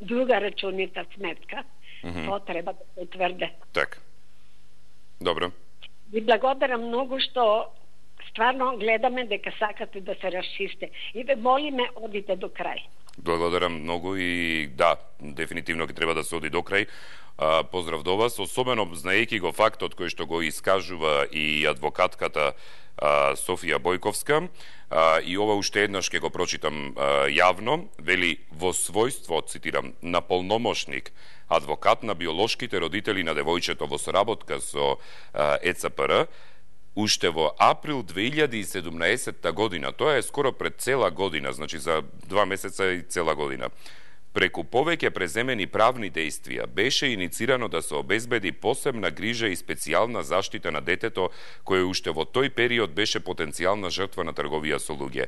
друга рачунита сметка, mm -hmm. тоа треба да се утврде. Така. Добро. Ви благодарам многу што стварно гледаме дека сакате да се расчисте. И ве молиме, одите до крај. Благодарам многу и да, дефинитивно ќе треба да се оди до крај. А, поздрав до вас, особено знаејќи го фактот кој што го искажува и адвокатката а, Софија Бојковска а, и ова уште еднаш ќе го прочитам а, јавно, вели во својство, цитирам, на полномошник адвокат на биолошките родители на девојчето во соработка со а, ЕЦПР, уште во април 2017 година, тоа е скоро пред цела година, значи за два месеца и цела година, преку повеќе преземени правни действија беше иницирано да се обезбеди посебна грижа и специјална заштита на детето кое уште во тој период беше потенцијална жртва на трговија со луѓе.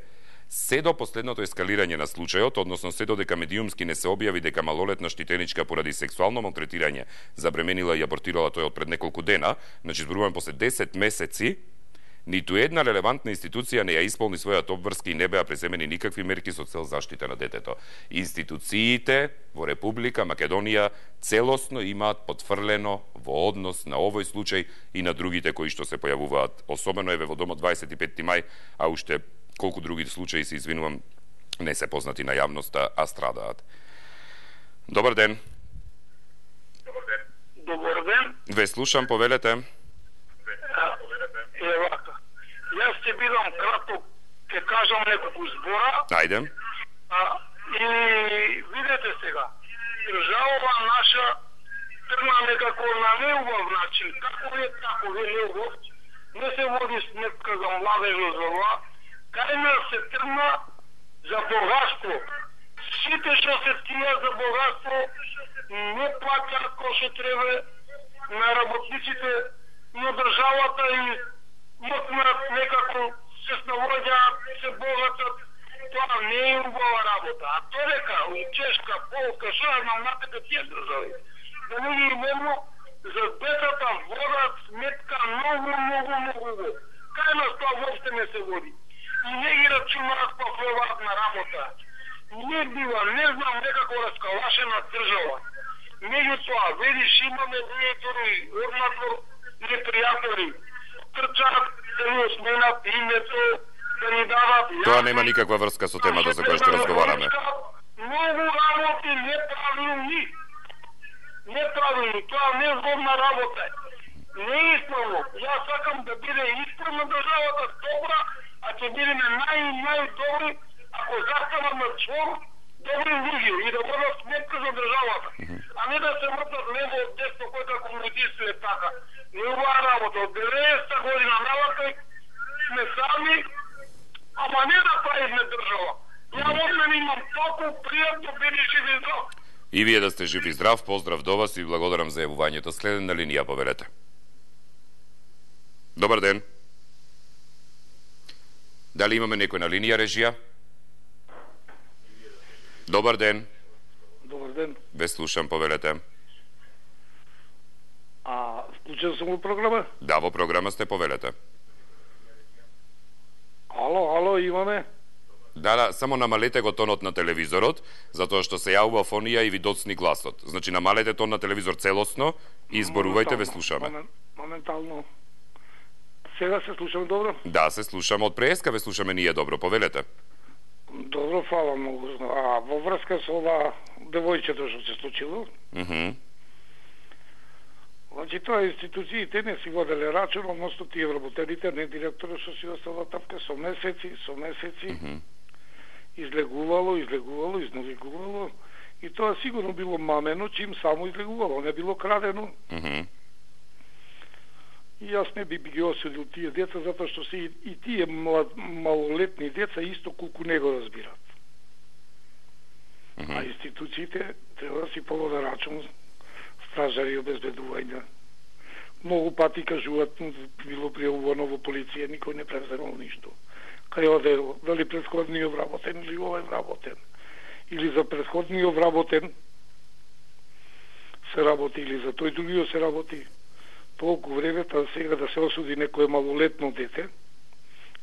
Се до последното ескалирање на случајот, односно се до дека медиумски не се објави дека малолетна штитеничка поради сексуално малтретирање забременила и абортирала тој од пред неколку дена, значи зборуваме после 10 месеци, ниту една релевантна институција не ја исполни својата обврска и не беа преземени никакви мерки со цел заштита на детето. Институциите во Република Македонија целосно имаат потврлено во однос на овој случај и на другите кои што се појавуваат, особено еве во домот 25 мај, а уште колку други случаи се извинувам, не се познати на јавноста, а страдаат. Добар ден. Добар ден. Добар ден. Ве слушам, повелете. Е, вака. Јас ќе бидам кратко, ќе кажам неколку збора. Ајде. А, и видете сега, држава наша трна некако на неубав начин. Како е, како е неубав, не се води с некаква младежно за това, кај нас се тргна за богатство. Сите што се тие за богатство не плаќаат кој што треба на работниците но државата и мокнат некако се снаоѓаат, се богатат, тоа не е убава работа. А тоа дека у Чешка, Полка, што е на натака тие држави, да не ги имamo за децата водат сметка многу, многу, многу. Кај нас тоа воопште не се води не ги рачунаат па на работа. Не бива, не знам, некако раскалашена држава. Меѓутоа, видиш, имаме директори, орнатор, непријатели. Трчаат да ни осменат името, да ни дават... Тоа нема никаква врска со темата за која што разговараме. Многу работи неправилни. Неправилни. Тоа не е згодна работа. Не е исправно. Јас сакам да биде исправна државата, добра, а ќе бидеме нај најдобри ако застават на чвор добри луѓе и да водат сметка за државата, а не да се мртат лево од десно кој како комунитисти е така. Не убава работа. Од 90 година навака сме сами, ама не да правиме држава. Ја можем имам толку пријатно биде жив и здрав. И вие да сте жив и здрав, поздрав до вас и благодарам за јавувањето. Следен на линија, поверете. Добар ден. Дали имаме некој на линија режија? Добар ден. Добар ден. Ве слушам, повелете. А вклучен сум во програма? Да, во програма сте повелете. имаме? Да, да, само намалете го тонот на телевизорот, затоа што се јавува фонија и ви доцни гласот. Значи намалете тон на телевизор целосно и изборувајте, ве слушаме. Момент, моментално. Сега се слушаме добро? Да, се слушаме. Од преска ве слушаме ние добро, повелете. Добро, фала многу. А во врска со ова девојчето што се случило, Mm -hmm. Значи тоа институциите не си воделе рачун, односно тие вработените, не директорот што си остава тапка со месеци, со месеци. Mm -hmm излегувало, излегувало, изнавигувало и тоа сигурно било мамено, чим само излегувало, не било крадено. Mm -hmm. И јас не би ги осудил тие деца, затоа што се и, и тие млад, малолетни деца исто колку не го разбират. Mm -hmm. А институциите треба да си повода рачун, стражари обезбедување. Многу пати кажуваат, било пријавувано во полиција, никој не превземал ништо кај оде, дали предходниот вработен или овој вработен. Или за предходниот вработен се работи, или за тој другиот се работи. Толку време, та сега да се осуди некое малолетно дете,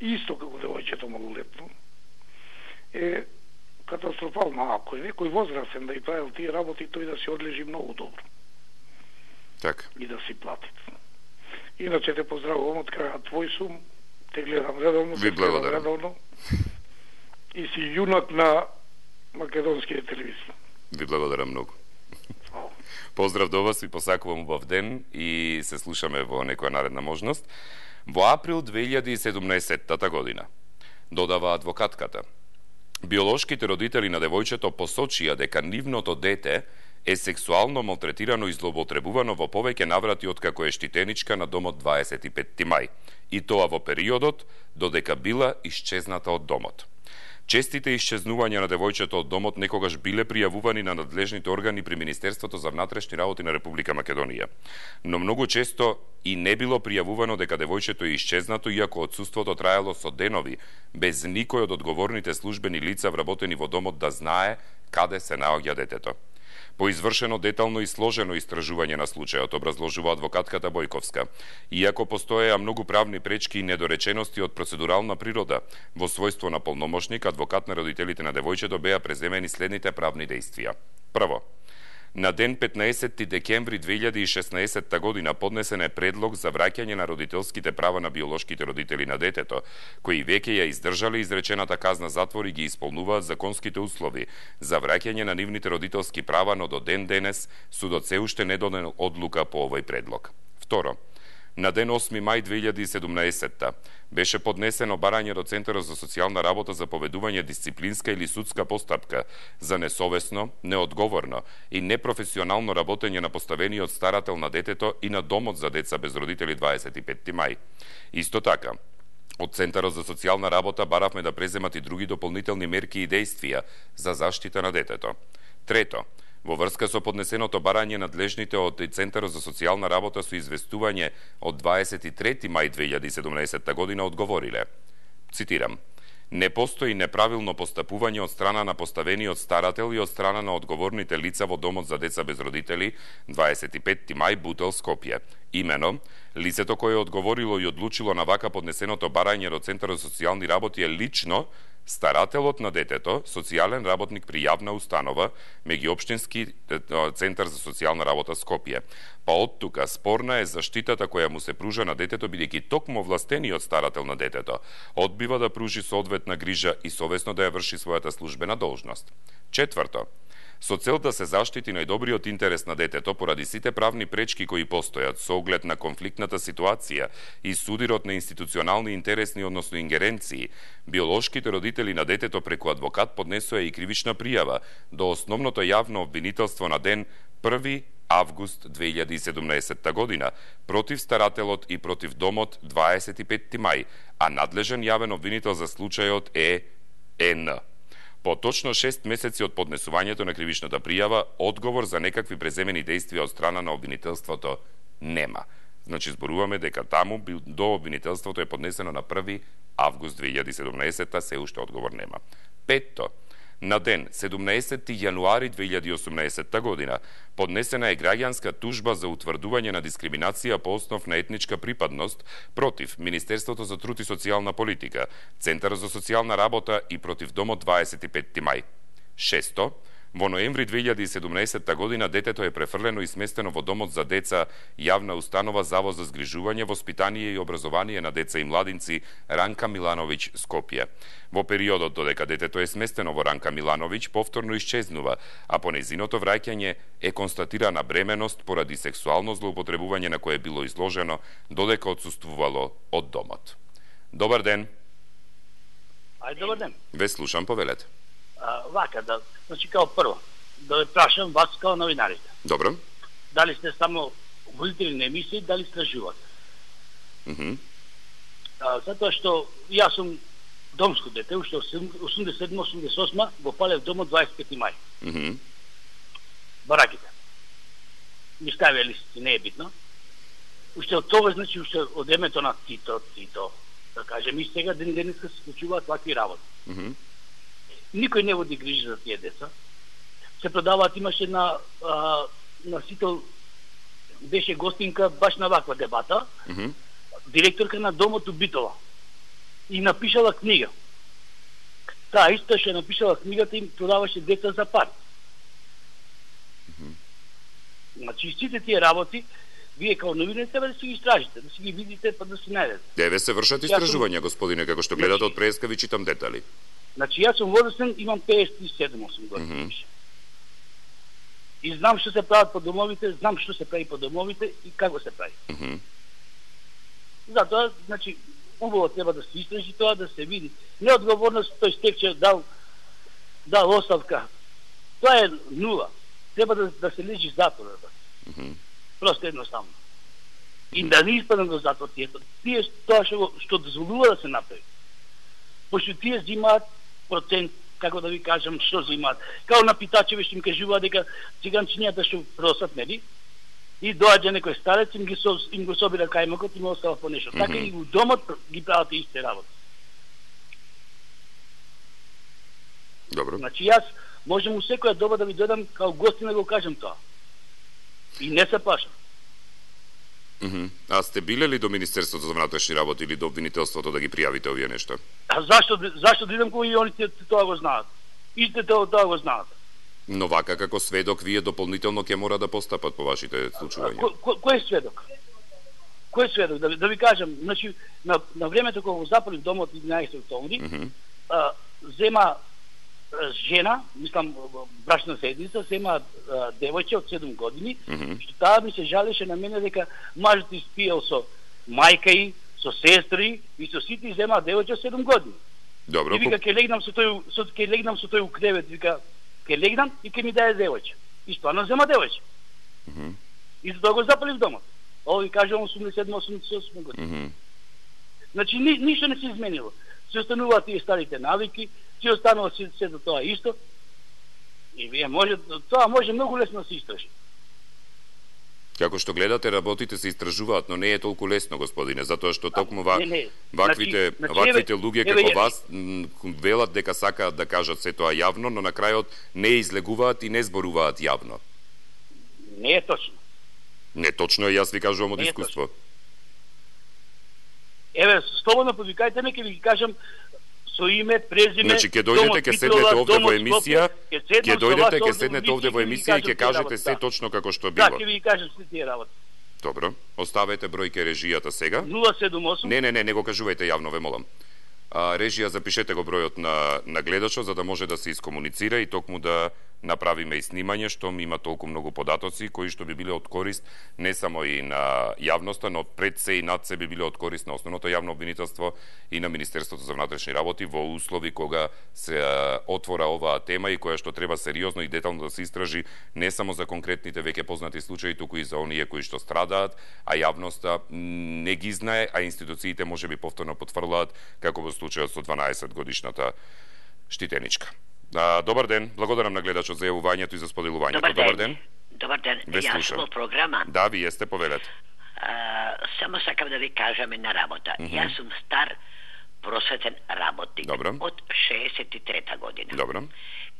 исто како девојчето малолетно, е катастрофално. Ако е некој возрастен да и правил тие работи, тој да се одлежи многу добро. Така. И да си плати. Иначе те поздравувам од краја твој сум, те гледам редовно, Ви благодарам. редовно. И си јунак на македонските телевизии. Ви благодарам многу. Поздрав до вас, ви посакувам убав ден и се слушаме во некоја наредна можност. Во април 2017 година, додава адвокатката, биолошките родители на девојчето посочија дека нивното дете е сексуално малтретирано и злоупотребувано во повеќе наврати од како е штитеничка на домот 25 мај, и тоа во периодот додека била исчезната од домот. Честите исчезнувања на девојчето од домот некогаш биле пријавувани на надлежните органи при Министерството за внатрешни работи на Република Македонија. Но многу често и не било пријавувано дека девојчето е исчезнато, иако отсутството траело со денови, без никој од одговорните службени лица вработени во домот да знае каде се наоѓа детето. По извршено детално и сложено истражување на случајот, образложува адвокатката Бојковска. Иако постоеа многу правни пречки и недоречености од процедурална природа, во својство на полномошник, адвокат на родителите на девојчето беа преземени следните правни действија. Прво, На ден 15 декември 2016 година поднесен е предлог за враќање на родителските права на биолошките родители на детето, кои веќе ја издржале изречената казна затвор и ги исполнуваат законските услови за враќање на нивните родителски права, но до ден денес судот се уште не донел одлука по овој предлог. Второ, На ден 8 мај 2017 беше поднесено барање до Центарот за социјална работа за поведување дисциплинска или судска постапка за несовесно, неодговорно и непрофесионално работење на поставениот старател на детето и на домот за деца без родители 25 мај. Исто така, Од Центарот за социјална работа баравме да преземат и други дополнителни мерки и действија за заштита на детето. Трето, Во врска со поднесеното барање надлежните од Центарот за социјална работа со известување од 23 мај 2017 година одговориле. Цитирам: Не постои неправилно постапување од страна на поставениот старател и од страна на одговорните лица во домот за деца без родители 25 мај Бутел Скопје. Имено, лицето кое одговорило и одлучило на вака поднесеното барање до Центарот за социјални работи е лично Старателот на детето, социјален работник при јавна установа, меѓуопштински центар за социјална работа Скопје. Па од тука спорна е заштитата која му се пружа на детето бидејќи токму властениот старател на детето одбива да пружи соодветна грижа и совесно да ја врши својата службена должност. Четврто, со цел да се заштити најдобриот интерес на детето поради сите правни пречки кои постојат со оглед на конфликтната ситуација и судирот на институционални интересни односно ингеренции, биолошките родители на детето преку адвокат поднесоа и кривична пријава до основното јавно обвинителство на ден 1 август 2017 година против старателот и против домот 25 мај, а надлежен јавен обвинител за случајот е ЕН. По точно 6 месеци од поднесувањето на кривичната пријава, одговор за некакви преземени действија од страна на обвинителството нема. Значи, зборуваме дека таму до обвинителството е поднесено на 1 август 2017, се уште одговор нема. Петто, На ден 17. јануари 2018 година поднесена е граѓанска тужба за утврдување на дискриминација по основ на етничка припадност против Министерството за труд и социјална политика, Центар за социјална работа и против Домот 25 мај. Шесто, Во ноември 2017 година детето е префрлено и сместено во домот за деца јавна установа Завод за згрижување, воспитание и образование на деца и младинци Ранка Милановиќ Скопје. Во периодот додека детето е сместено во Ранка Милановиќ повторно исчезнува, а по незиното враќање е констатирана бременост поради сексуално злоупотребување на кое било изложено додека отсуствувало од домот. Добар ден. Ај, добар ден. Ве слушам, повелете а, вака да значи као прво да ве прашам вас као новинарите. Добро. Дали сте само водители на емисии, дали стражувате? Мхм. Mm затоа што јас сум домско дете, уште 87-88 го палев домот 25 мај. Мхм. Mm Бараките. Ми ставија листици, не е битно. Уште од тоа, значи, уште од емето на Тито, Тито, да кажем, и сега ден денеска се случуваат вакви работи. Мхм. Mm никој не води грижи за тие деца. Се продаваат, имаше на, а, на сител, беше гостинка баш на ваква дебата, mm -hmm. директорка на домот у Битола. И напишала книга. Таа исто што напишала книгата им продаваше деца за пар. Mm -hmm. Значи, сите тие работи, вие као новини треба да си ги истражите, да си ги видите, па да си најдете. Деве се вршат истражувања, господине, како што гледате од преска, ви читам детали. Значи, јас сум возрастен, имам 57-8 години. Mm -hmm. И знам што се прават по домовите, знам што се прави по домовите и како се прави. Mm -hmm. Затоа, значи, убаво треба да се истражи тоа, да се види. Неодговорност тој стекче дал, дал оставка. Тоа е нула. Треба да, да се лежи затвор. Mm -hmm. Просто едноставно. И да не испадам до затвор тие. Тие тоа што, што дозволува да се направи. Пошто тие зимаат процент како да ви кажам што земаат. Као на питачеви што им кажува дека циганчињата што просат, нели? И доаѓа некој старец им ги со, им го собира кајмакот и му остава по нешто. Mm -hmm. Така и у домот ги прават исти работи. Добро. Значи јас можам у секоја доба да ви додам као гостина да го кажам тоа. И не се пашам. Mm -hmm. А сте биле ли до Министерството за внатрешни работи или до обвинителството да ги пријавите овие нешто? А зашто зашто да идам кои они тоа го знаат? Истите тоа, тоа го знаат. Но вака како сведок вие дополнително ќе мора да постапат по вашите случувања. Ко, ко, кој сведок? Кој сведок? Да, да ви кажам, значи на, на времето кога го запалив домот 11 октомври, mm -hmm. а, зема жена, мислам брачна седница, се има девојче од 7 години, mm -hmm. што таа ми се жалеше на мене дека мажот испиел со мајка и, со сестри и со сите зема девојче од 7 години. Добро. И вика ќе легнам со тој со ќе легнам со тој у кревет, вика ќе легнам и ќе ми даде девојче. И стварно зема девојче. Mm -hmm. И за тоа го запалив домот. Ово ви кажувам 87-88 години. Mm -hmm. Значи ни, ништо не се изменило. Се остануваат тие старите навики, ќе останува се, се до тоа исто. И вие може, тоа може многу лесно да се истражи. Како што гледате, работите се истражуваат, но не е толку лесно, господине, затоа што токму ва, ваквите, значи, значи, ваквите луѓе како вас велат дека сакаат да кажат се тоа јавно, но на крајот не излегуваат и не зборуваат јавно. Не е точно. Не точно е, јас ви кажувам од искуство. Еве, слободно повикајте ме, ќе ви кажам со име, презиме. Значи ќе дојдете ќе седнете овде во емисија, ќе дојдете ќе седнете овде во емисија и ќе кажете се точно како што било. Да, ќе ви кажам се тие работи. Добро, оставете бројке режијата сега. 078. Не, не, не, не го кажувајте јавно, ве молам. А, режија запишете го бројот на на гледачот за да може да се искомуницира и токму да направиме и снимање што ми има толку многу податоци кои што би биле од корист не само и на јавноста, но пред се и над се би биле од корист на основното јавно обвинителство и на Министерството за внатрешни работи во услови кога се отвора оваа тема и која што треба сериозно и детално да се истражи не само за конкретните веќе познати случаи, туку и за оние кои што страдаат, а јавноста не ги знае, а институциите може би повторно потврлаат како во случајот со 12 годишната штитеничка. А, добар ден, благодарам на гледачот за јавувањето и за споделувањето. Добар ден. Добар ден. Добар ден. Ве Јас сум во програма. Да, вие сте повелете. А, само сакам да ви кажам една работа. Mm -hmm. Јас сум стар просветен работник Добро. од 63 година. Добро.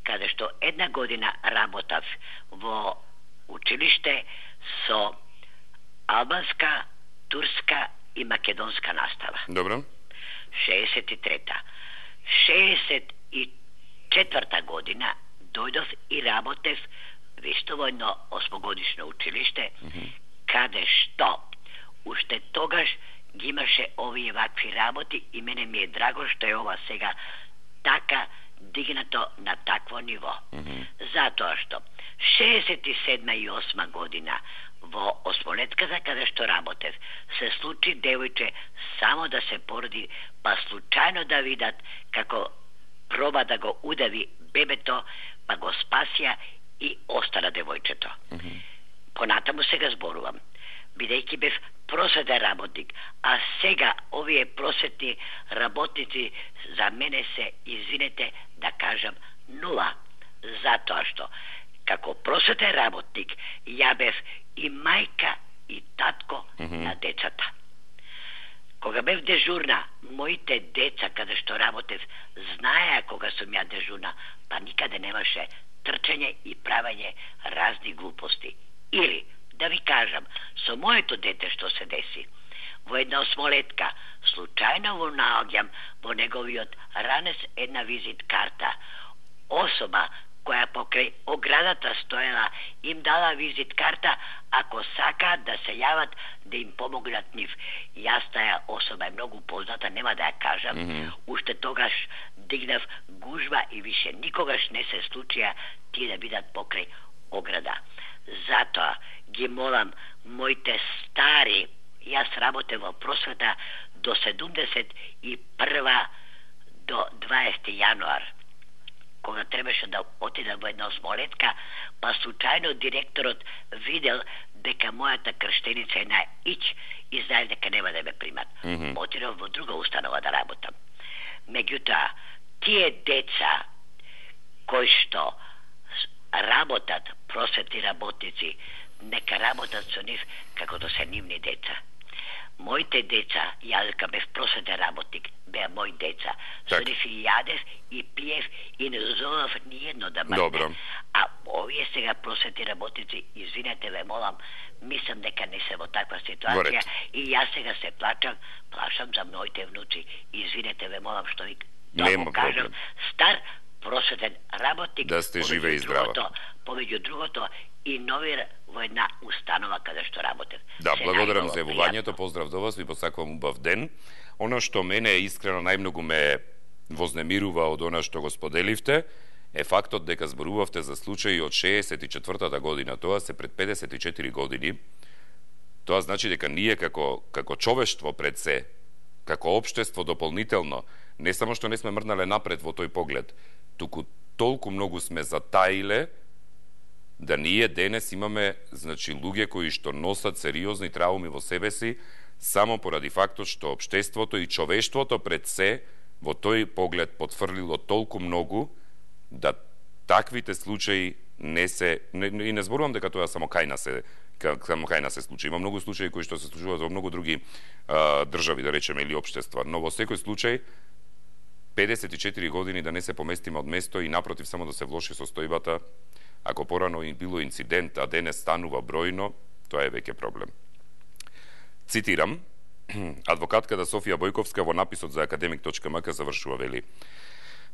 Каде што една година работав во училиште со албанска, турска и македонска настава. Добро. 63-та. 64-та година дојдов и работев Вистовојно осмогодишно училиште, mm -hmm. каде што уште тогаш ги имаше овие вакви работи и мене ми е драго што е ова сега така дигнато на такво ниво. Mm -hmm. Затоа што 67 и 8 година во Осмолетката каде што работев, се случи девојче само да се породи, па случајно да видат како проба да го удави бебето, па го спасија и остана девојчето. Mm -hmm. Понатаму сега зборувам. Бидејќи бев просветен работник, а сега овие просветни работници за мене се, извинете да кажам, нула. Затоа што, како просветен работник, ја бев и мајка и татко mm -hmm. на децата. Кога бев дежурна, моите деца, каде што работев, знаеа кога сум ја дежурна, па никаде немаше трчање и правење разни глупости. Или, да ви кажам, со моето дете што се деси, во една осмолетка, случајно во наоѓам во неговиот ранес една визит карта. Особа која покрај оградата стоела им дала визит карта ако сакаат да се јават да им помогнат нив. Јас таа особа е многу позната, нема да ја кажам. Mm -hmm. Уште тогаш дигнав гужба и више никогаш не се случија тие да бидат покрај ограда. Затоа ги молам моите стари, јас работе во просвета до 71 до 20 јануар кога требаше да отидам во една осмолетка, па случајно директорот видел дека мојата крштеница е на Ич и знае дека нема да ме примат. Mm -hmm. Отидов во друга установа да работам. Меѓутоа, тие деца кои што работат, просветни работници, нека работат со нив како да се нивни деца моите деца, јас кога бев работник, беа мои деца. Так. Со нив и јадев и пиев и не дозволав ниедно да мрне. Добро. А овие сега просветни работници, извинете ве, молам, мислам дека не се во таква ситуација и јас сега се плачам, плашам за моите внуци. Извинете ве, молам што ви Нема кажам, проблем. стар просветен работник. Да сте живе и здрава. Другото, помеѓу другото, и нови во една установа каде што работев. Да, благодарам за јавувањето, поздрав до вас, ви посакувам убав ден. Оно што мене искрено најмногу ме вознемирува од она што го споделивте, е фактот дека зборувавте за случаи од 64-та година, тоа се пред 54 години. Тоа значи дека ние како како човештво пред се, како општество дополнително, не само што не сме мрнале напред во тој поглед, туку толку многу сме затаиле да ние денес имаме значи луѓе кои што носат сериозни трауми во себе си само поради фактот што општеството и човештвото пред се во тој поглед потврлило толку многу да таквите случаи не се не, и не зборувам дека тоа само кај нас се само кај нас се случи. Има многу случаи кои што се случуваат во многу други а, држави, да речеме, или општества, но во секој случај 54 години да не се поместиме од место и напротив само да се влоши состојбата Ако порано било инцидент, а денес станува бројно, тоа е веќе проблем. Цитирам, адвокатката Софија Бојковска во написот за академик.мк завршува вели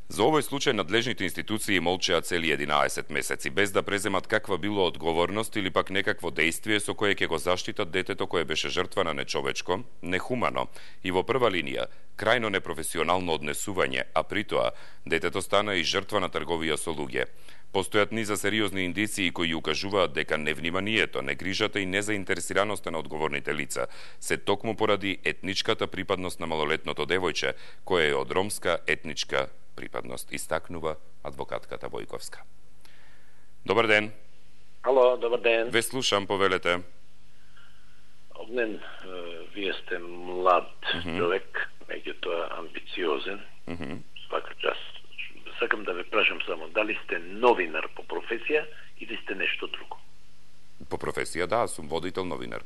За овој случај надлежните институции молчеа цели 11 месеци, без да преземат каква било одговорност или пак некакво действие со кое ќе го заштитат детето кое беше жртва на нечовечко, нехумано и во прва линија, крајно непрофесионално однесување, а притоа детето стана и жртва на трговија со луѓе. Постојат низа сериозни индиции кои укажуваат дека невниманието, негрижата и незаинтересираноста на одговорните лица се токму поради етничката припадност на малолетното девојче, кое е од ромска етничка припадност, истакнува адвокатката Бојковска. Добар ден. Ало, добар ден. Ве слушам, повелете. Огнен, вие сте млад mm -hmm. човек, меѓутоа амбициозен. Mm -hmm. Свака част сакам да ве прашам само, дали сте новинар по професија или сте нешто друго? По професија, да, сум водител новинар.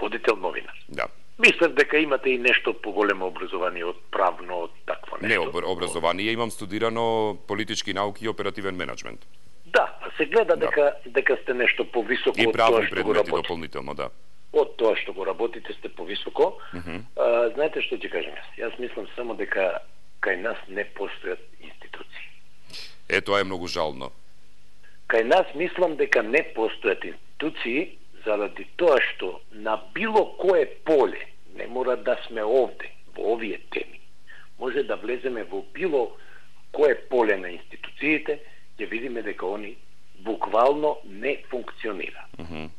Водител новинар? Да. Мислев дека имате и нешто поголемо образование од правно, од такво нешто. Не, образование имам студирано политички науки и оперативен менеджмент. Да, се гледа да. дека дека сте нешто повисоко од тоа што го работите. дополнително, да. Од тоа што го работите сте повисоко. Mm -hmm. а, знаете што ќе кажам јас? Јас мислам само дека кај нас не постојат институции. Е, тоа е многу жално. Кај нас мислам дека не постојат институции заради тоа што на било кое поле, не мора да сме овде, во овие теми, може да влеземе во било кое поле на институциите, ќе видиме дека они буквално не функционира. Mm -hmm.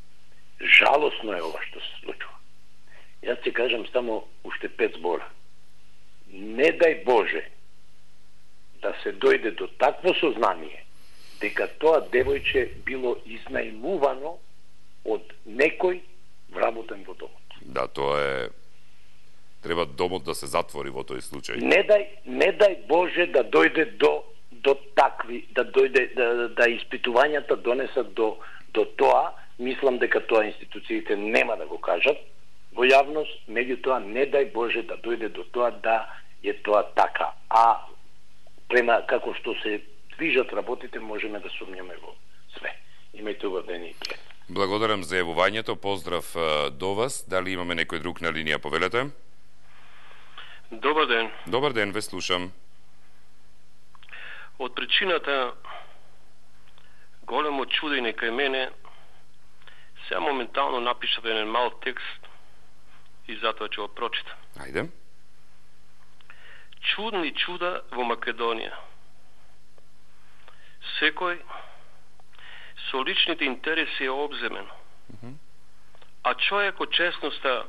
Жалосно е ова што се случува. Јас ќе кажам само уште пет збора. Не дај Боже да се дојде до такво сознание дека тоа девојче било изнајмувано од некој вработен во домот. Да, тоа е треба домот да се затвори во тој случај. Не дај, не дај Боже да дојде до до такви да дојде да, да испитувањата донесат до до тоа, мислам дека тоа институциите нема да го кажат во јавност, меѓутоа не дај Боже да дојде до тоа да е тоа така. А према како што се движат работите, можеме да сумњаме во све. Имајте убав ден и Благодарам за јавувањето, поздрав до вас. Дали имаме некој друг на линија, повелете? Добар ден. Добар ден, ве слушам од причината големо чудење кај мене, се моментално напишав еден мал текст и затоа ќе го прочитам. Ајде. Чудни чуда во Македонија. Секој со личните интереси е обземен. Mm -hmm. А човек од честноста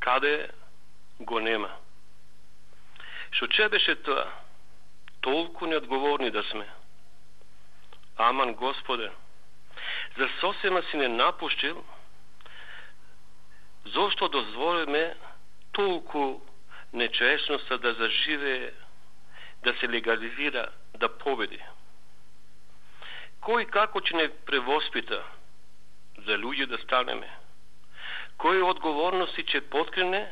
каде го нема. Што че беше тоа? толку неодговорни да сме. Аман, Господе, за сосема си не напуштил, зошто дозволиме толку нечесноста да заживее, да се легализира, да победи? Кој како ќе не превоспита за луѓе да станеме? Кој одговорности ќе подкрене,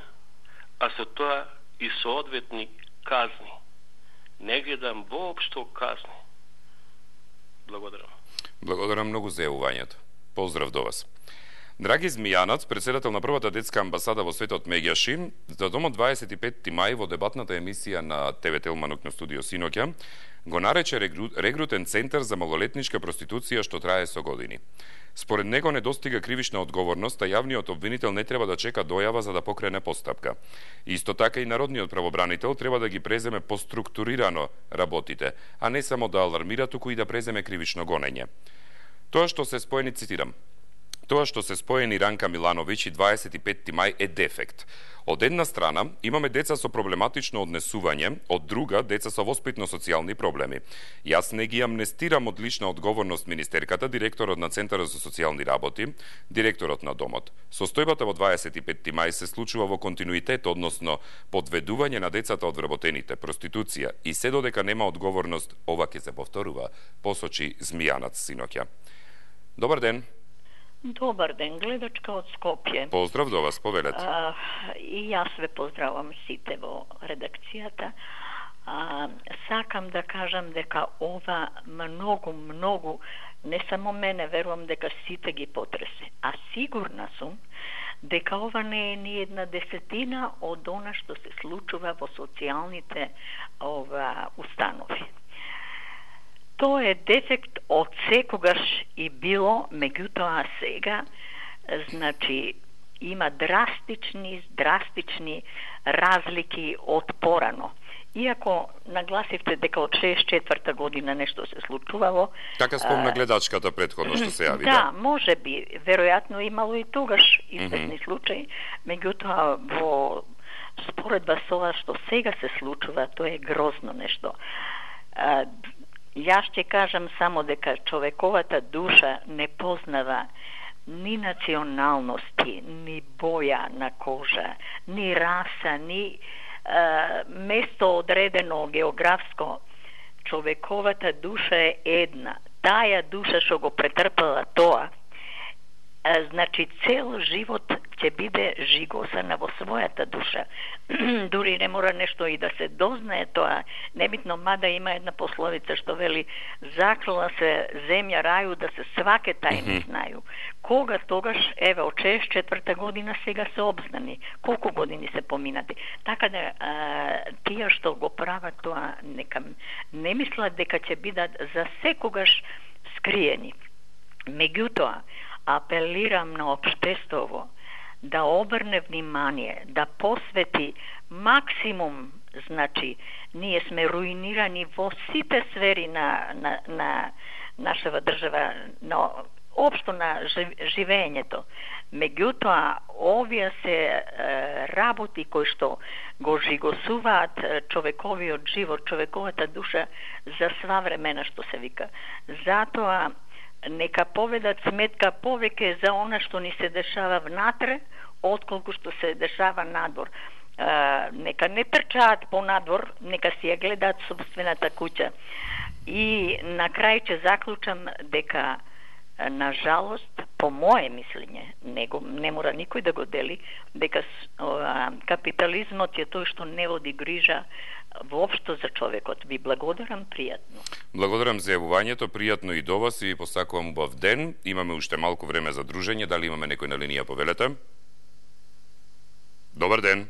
а со тоа и соодветни казни? не гледам воопшто казни. Благодарам. Благодарам многу за јавувањето. Поздрав до вас. Драги Змијанац, председател на првата детска амбасада во светот Мегјаши, за домот 25 мај во дебатната емисија на ТВ Телманок на студио Синоќа, го нарече регрутен центар за малолетничка проституција што трае со години. Според него не достига кривична одговорност, а јавниот обвинител не треба да чека дојава за да покрене постапка. Исто така и народниот правобранител треба да ги преземе поструктурирано работите, а не само да алармира, туку и да преземе кривично гонење. Тоа што се споени, цитирам, Тоа што се споени Ранка Милановиќ и 25 мај е дефект. Од една страна, имаме деца со проблематично однесување, од друга, деца со воспитно-социјални проблеми. Јас не ги амнестирам од лична одговорност министерката, директорот на Центарот за социјални работи, директорот на домот. Состојбата во 25 мај се случува во континуитет, односно подведување на децата од вработените, проституција и се додека нема одговорност, ова ќе се повторува, посочи Змијанац синоќа. Добар ден. Добар ден, гледачка од Скопје. Поздрав до вас, повелете. А, и јас ве поздравам сите во редакцијата. А, сакам да кажам дека ова многу, многу, не само мене, верувам дека сите ги потресе. А сигурна сум дека ова не е ни една десетина од она што се случува во социјалните ова установи. Тоа е дефект од секогаш и било, меѓутоа сега, значи, има драстични, драстични разлики од порано. Иако нагласивте дека од 64-та година нешто се случувало... Така спомна гледачката предходно што се јави, да? Да, може би. Веројатно имало и тогаш известни mm -hmm. случаи. Меѓутоа, во споредба со ова што сега се случува, тоа е грозно нешто. Јас ќе кажам само дека човековата душа не познава ни националности, ни боја на кожа, ни раса, ни е, место одредено географско. Човековата душа е една. Таја душа што го претрпела тоа, значи цел живот ќе биде жигосана во својата душа. Дури не мора нешто и да се дознае тоа. Небитно, мада има една пословица што вели заклала се земја рају да се сваке тајни знају. Кога тогаш, еве, од 64 година сега се обзнани. Колку години се поминати. Така да а, тие што го прават тоа, нека не мислат дека ќе бидат за секогаш скриени. Меѓутоа, апелирам на обштество да обрне внимание, да посвети максимум, значи, ние сме руинирани во сите сфери на, на, на нашава држава, но општо на живењето. Меѓутоа, овие се е, работи кои што го жигосуваат човековиот живот, човековата душа за сва времена што се вика. Затоа нека поведат сметка повеќе за она што ни се дешава внатре, отколку што се дешава надвор. А, нека не трчаат по надвор, нека си ја гледаат собствената куќа. И на крај ќе заклучам дека на жалост, по мое мислење, не, го, не мора никој да го дели, дека а, капитализмот е тој што не води грижа воопшто за човекот. Ви благодарам пријатно. Благодарам за јавувањето, пријатно и до вас и ви посакувам убав ден. Имаме уште малку време за дружење, дали имаме некој на линија повелете? Добар ден.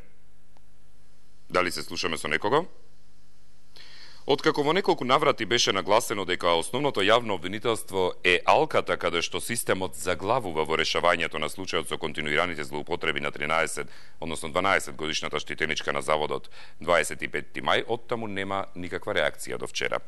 Дали се слушаме со некого? Откако во неколку наврати беше нагласено дека основното јавно обвинителство е алката каде што системот заглавува во решавањето на случајот со континуираните злоупотреби на 13, односно 12 годишната штитеничка на заводот 25 мај, оттаму нема никаква реакција до вчера.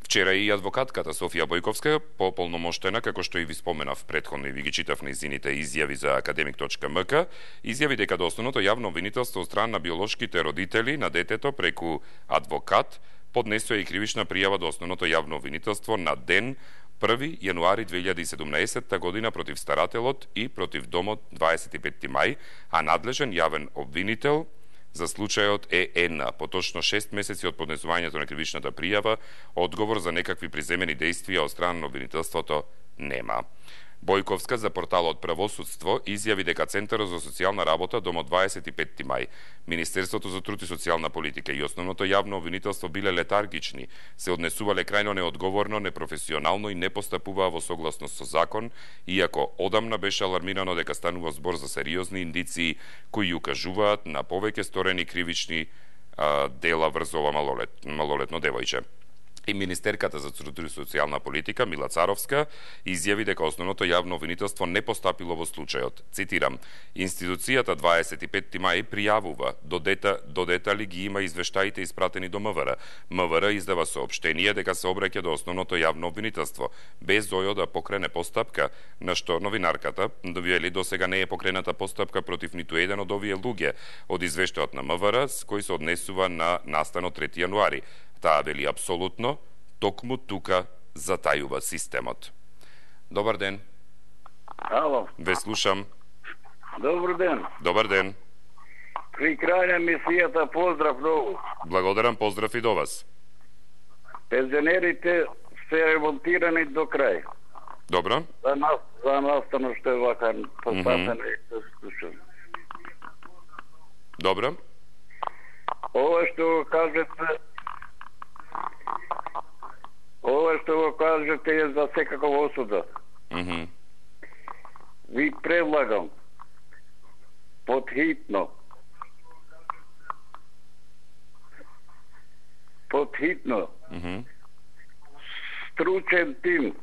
Вчера и адвокатката Софија Бојковска, пополномоштена, како што и ви споменав предходно и ви ги читав низините изјави за академик.мк, изјави дека до основното јавно обвинителство од страна на биолошките родители на детето преку адвокат поднесоа и кривична пријава до основното јавно обвинителство на ден 1 јануари 2017 година против старателот и против домот 25 мај, а надлежен јавен обвинител за случајот е ЕН, поточно 6 месеци од поднесувањето на кривичната пријава, одговор за некакви приземени действија од страна на обвинителството нема. Бојковска за порталот Правосудство изјави дека Центарот за социјална работа домо 25 мај, Министерството за труд и социјална политика и основното јавно обвинителство биле летаргични, се однесувале крајно неодговорно, непрофесионално и не постапуваа во согласност со закон, иако одамна беше алармирано дека станува збор за сериозни индиции кои укажуваат на повеќе сторени кривични а, дела врз ова малолет, малолетно девојче и Министерката за труд и социјална политика Мила Царовска изјави дека основното јавно обвинителство не постапило во случајот. Цитирам: Институцијата 25 мај пријавува до дета до детали ги има извештаите испратени до МВР. МВР издава соопштение дека се обраќа до основното јавно обвинителство без ОЈО да покрене постапка, на што новинарката довели до сега не е покрената постапка против ниту еден од овие луѓе од извештајот на МВР кој се однесува на настанот 3 јануари. Таа вели апсолутно, токму тука затајува системот. Добар ден. Ало. Ве слушам. Добар ден. Добар ден. При крај на мисијата поздрав многу. Благодарам, поздрав и до вас. Пензионерите се ремонтирани до крај. Добро. За нас, за настано што е вака поставено mm -hmm. Добро. Ова што кажете Ова што го кажете е за секако осуда. Mm -hmm. Ви предлагам подхитно подхитно mm -hmm. стручен тим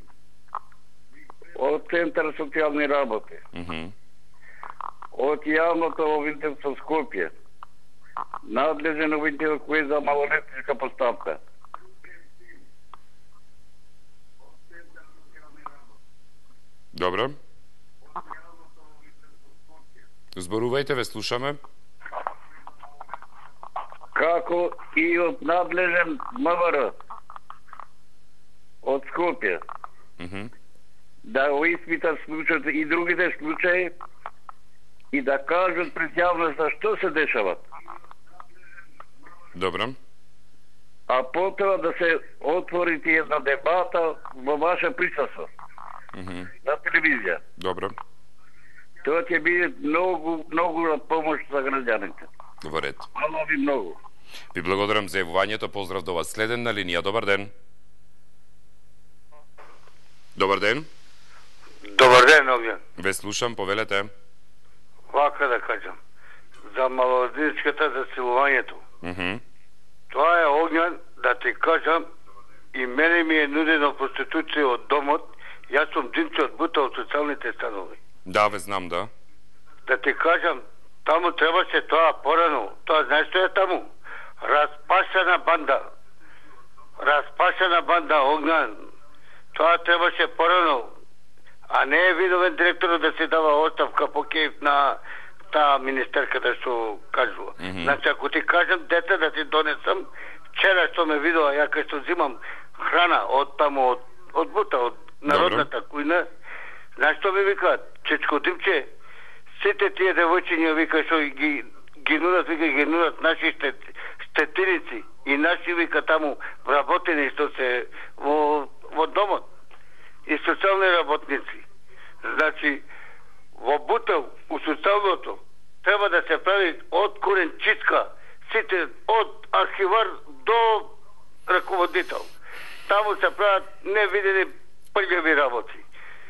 од Центар социјални работи mm -hmm. од јавното обвинителство Скопје надлежен обвинител кој за малолетничка постапка Добро. Зборувајте, ве слушаме. Како и од надлежен МВР од Скопје. Mm -hmm. Да го испита случајот и другите случаи и да кажат пред јавноста што се дешава. Добро. А потоа да се отвори една дебата во ваше присуство Mm -hmm. на телевизија. Добро. Тоа ќе биде многу, многу на помош за граѓаните. Во ред. Хвала ви многу. Ви благодарам за јавувањето. Поздрав до вас. Следен на линија. Добар ден. Добар ден. Добар ден, Огњан. Ве слушам, повелете. Вака да кажам. За малодинската за силувањето. Mm -hmm. Тоа е Огњан, да ти кажам, и мене ми е нудено проституција од домот, јас сум динче од бута од социјалните станови. Да, ве знам, да. Да ти кажам, таму требаше тоа порано. Тоа знаеш што е таму? Распашена банда. Распашена банда, Огњан. Тоа требаше порано а не е видовен директор да се дава оставка по кејф на таа министерката што кажува. Mm -hmm. Значи, ако ти кажам дете да ти донесам, вчера што ме видува, ја кај што взимам храна од таму, од, од бута, од народната Добро. кујна, знаеш што ми викаат? Чечко Димче, сите тие девојчиња вика што ги ги нудат, вика ги нудат наши штет, штетиници и наши вика таму вработени што се во, во домот и социјални работници. Значи, во Бутел, у социјалното, треба да се прави од корен чистка, сите од архивар до раководител. Таму се прават невидени прљави работи.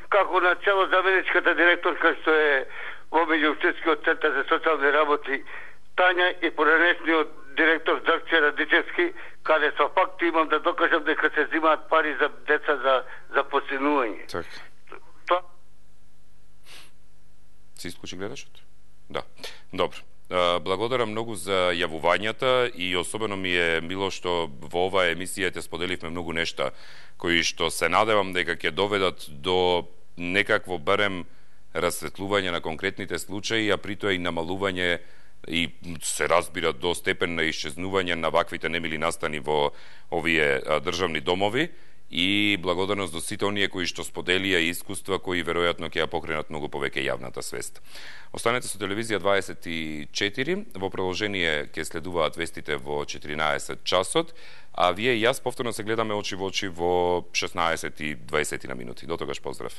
Како начало заменичката директорка што е во Меѓуопштинскиот центар за социјални работи, Тања и поранешниот директор Дрче Радичевски, каде со факти имам да докажам дека се зимаат пари за деца за за посинување. Така. Тоа Се исклучи гледашот? Да. Добро. Благодарам многу за јавувањата и особено ми е мило што во оваа емисија те споделивме многу нешта кои што се надевам дека ќе доведат до некакво барем расветлување на конкретните случаи, а притоа и намалување и се разбира до степен на исчезнување на ваквите немили настани во овие државни домови и благодарност до сите оние кои што споделија искуства кои веројатно ќе ја покренат многу повеќе јавната свест. Останете со телевизија 24, во продолжение ќе следуваат вестите во 14 часот, а вие и јас повторно се гледаме очи во очи во 16 и 20 на минути. До тогаш поздрав.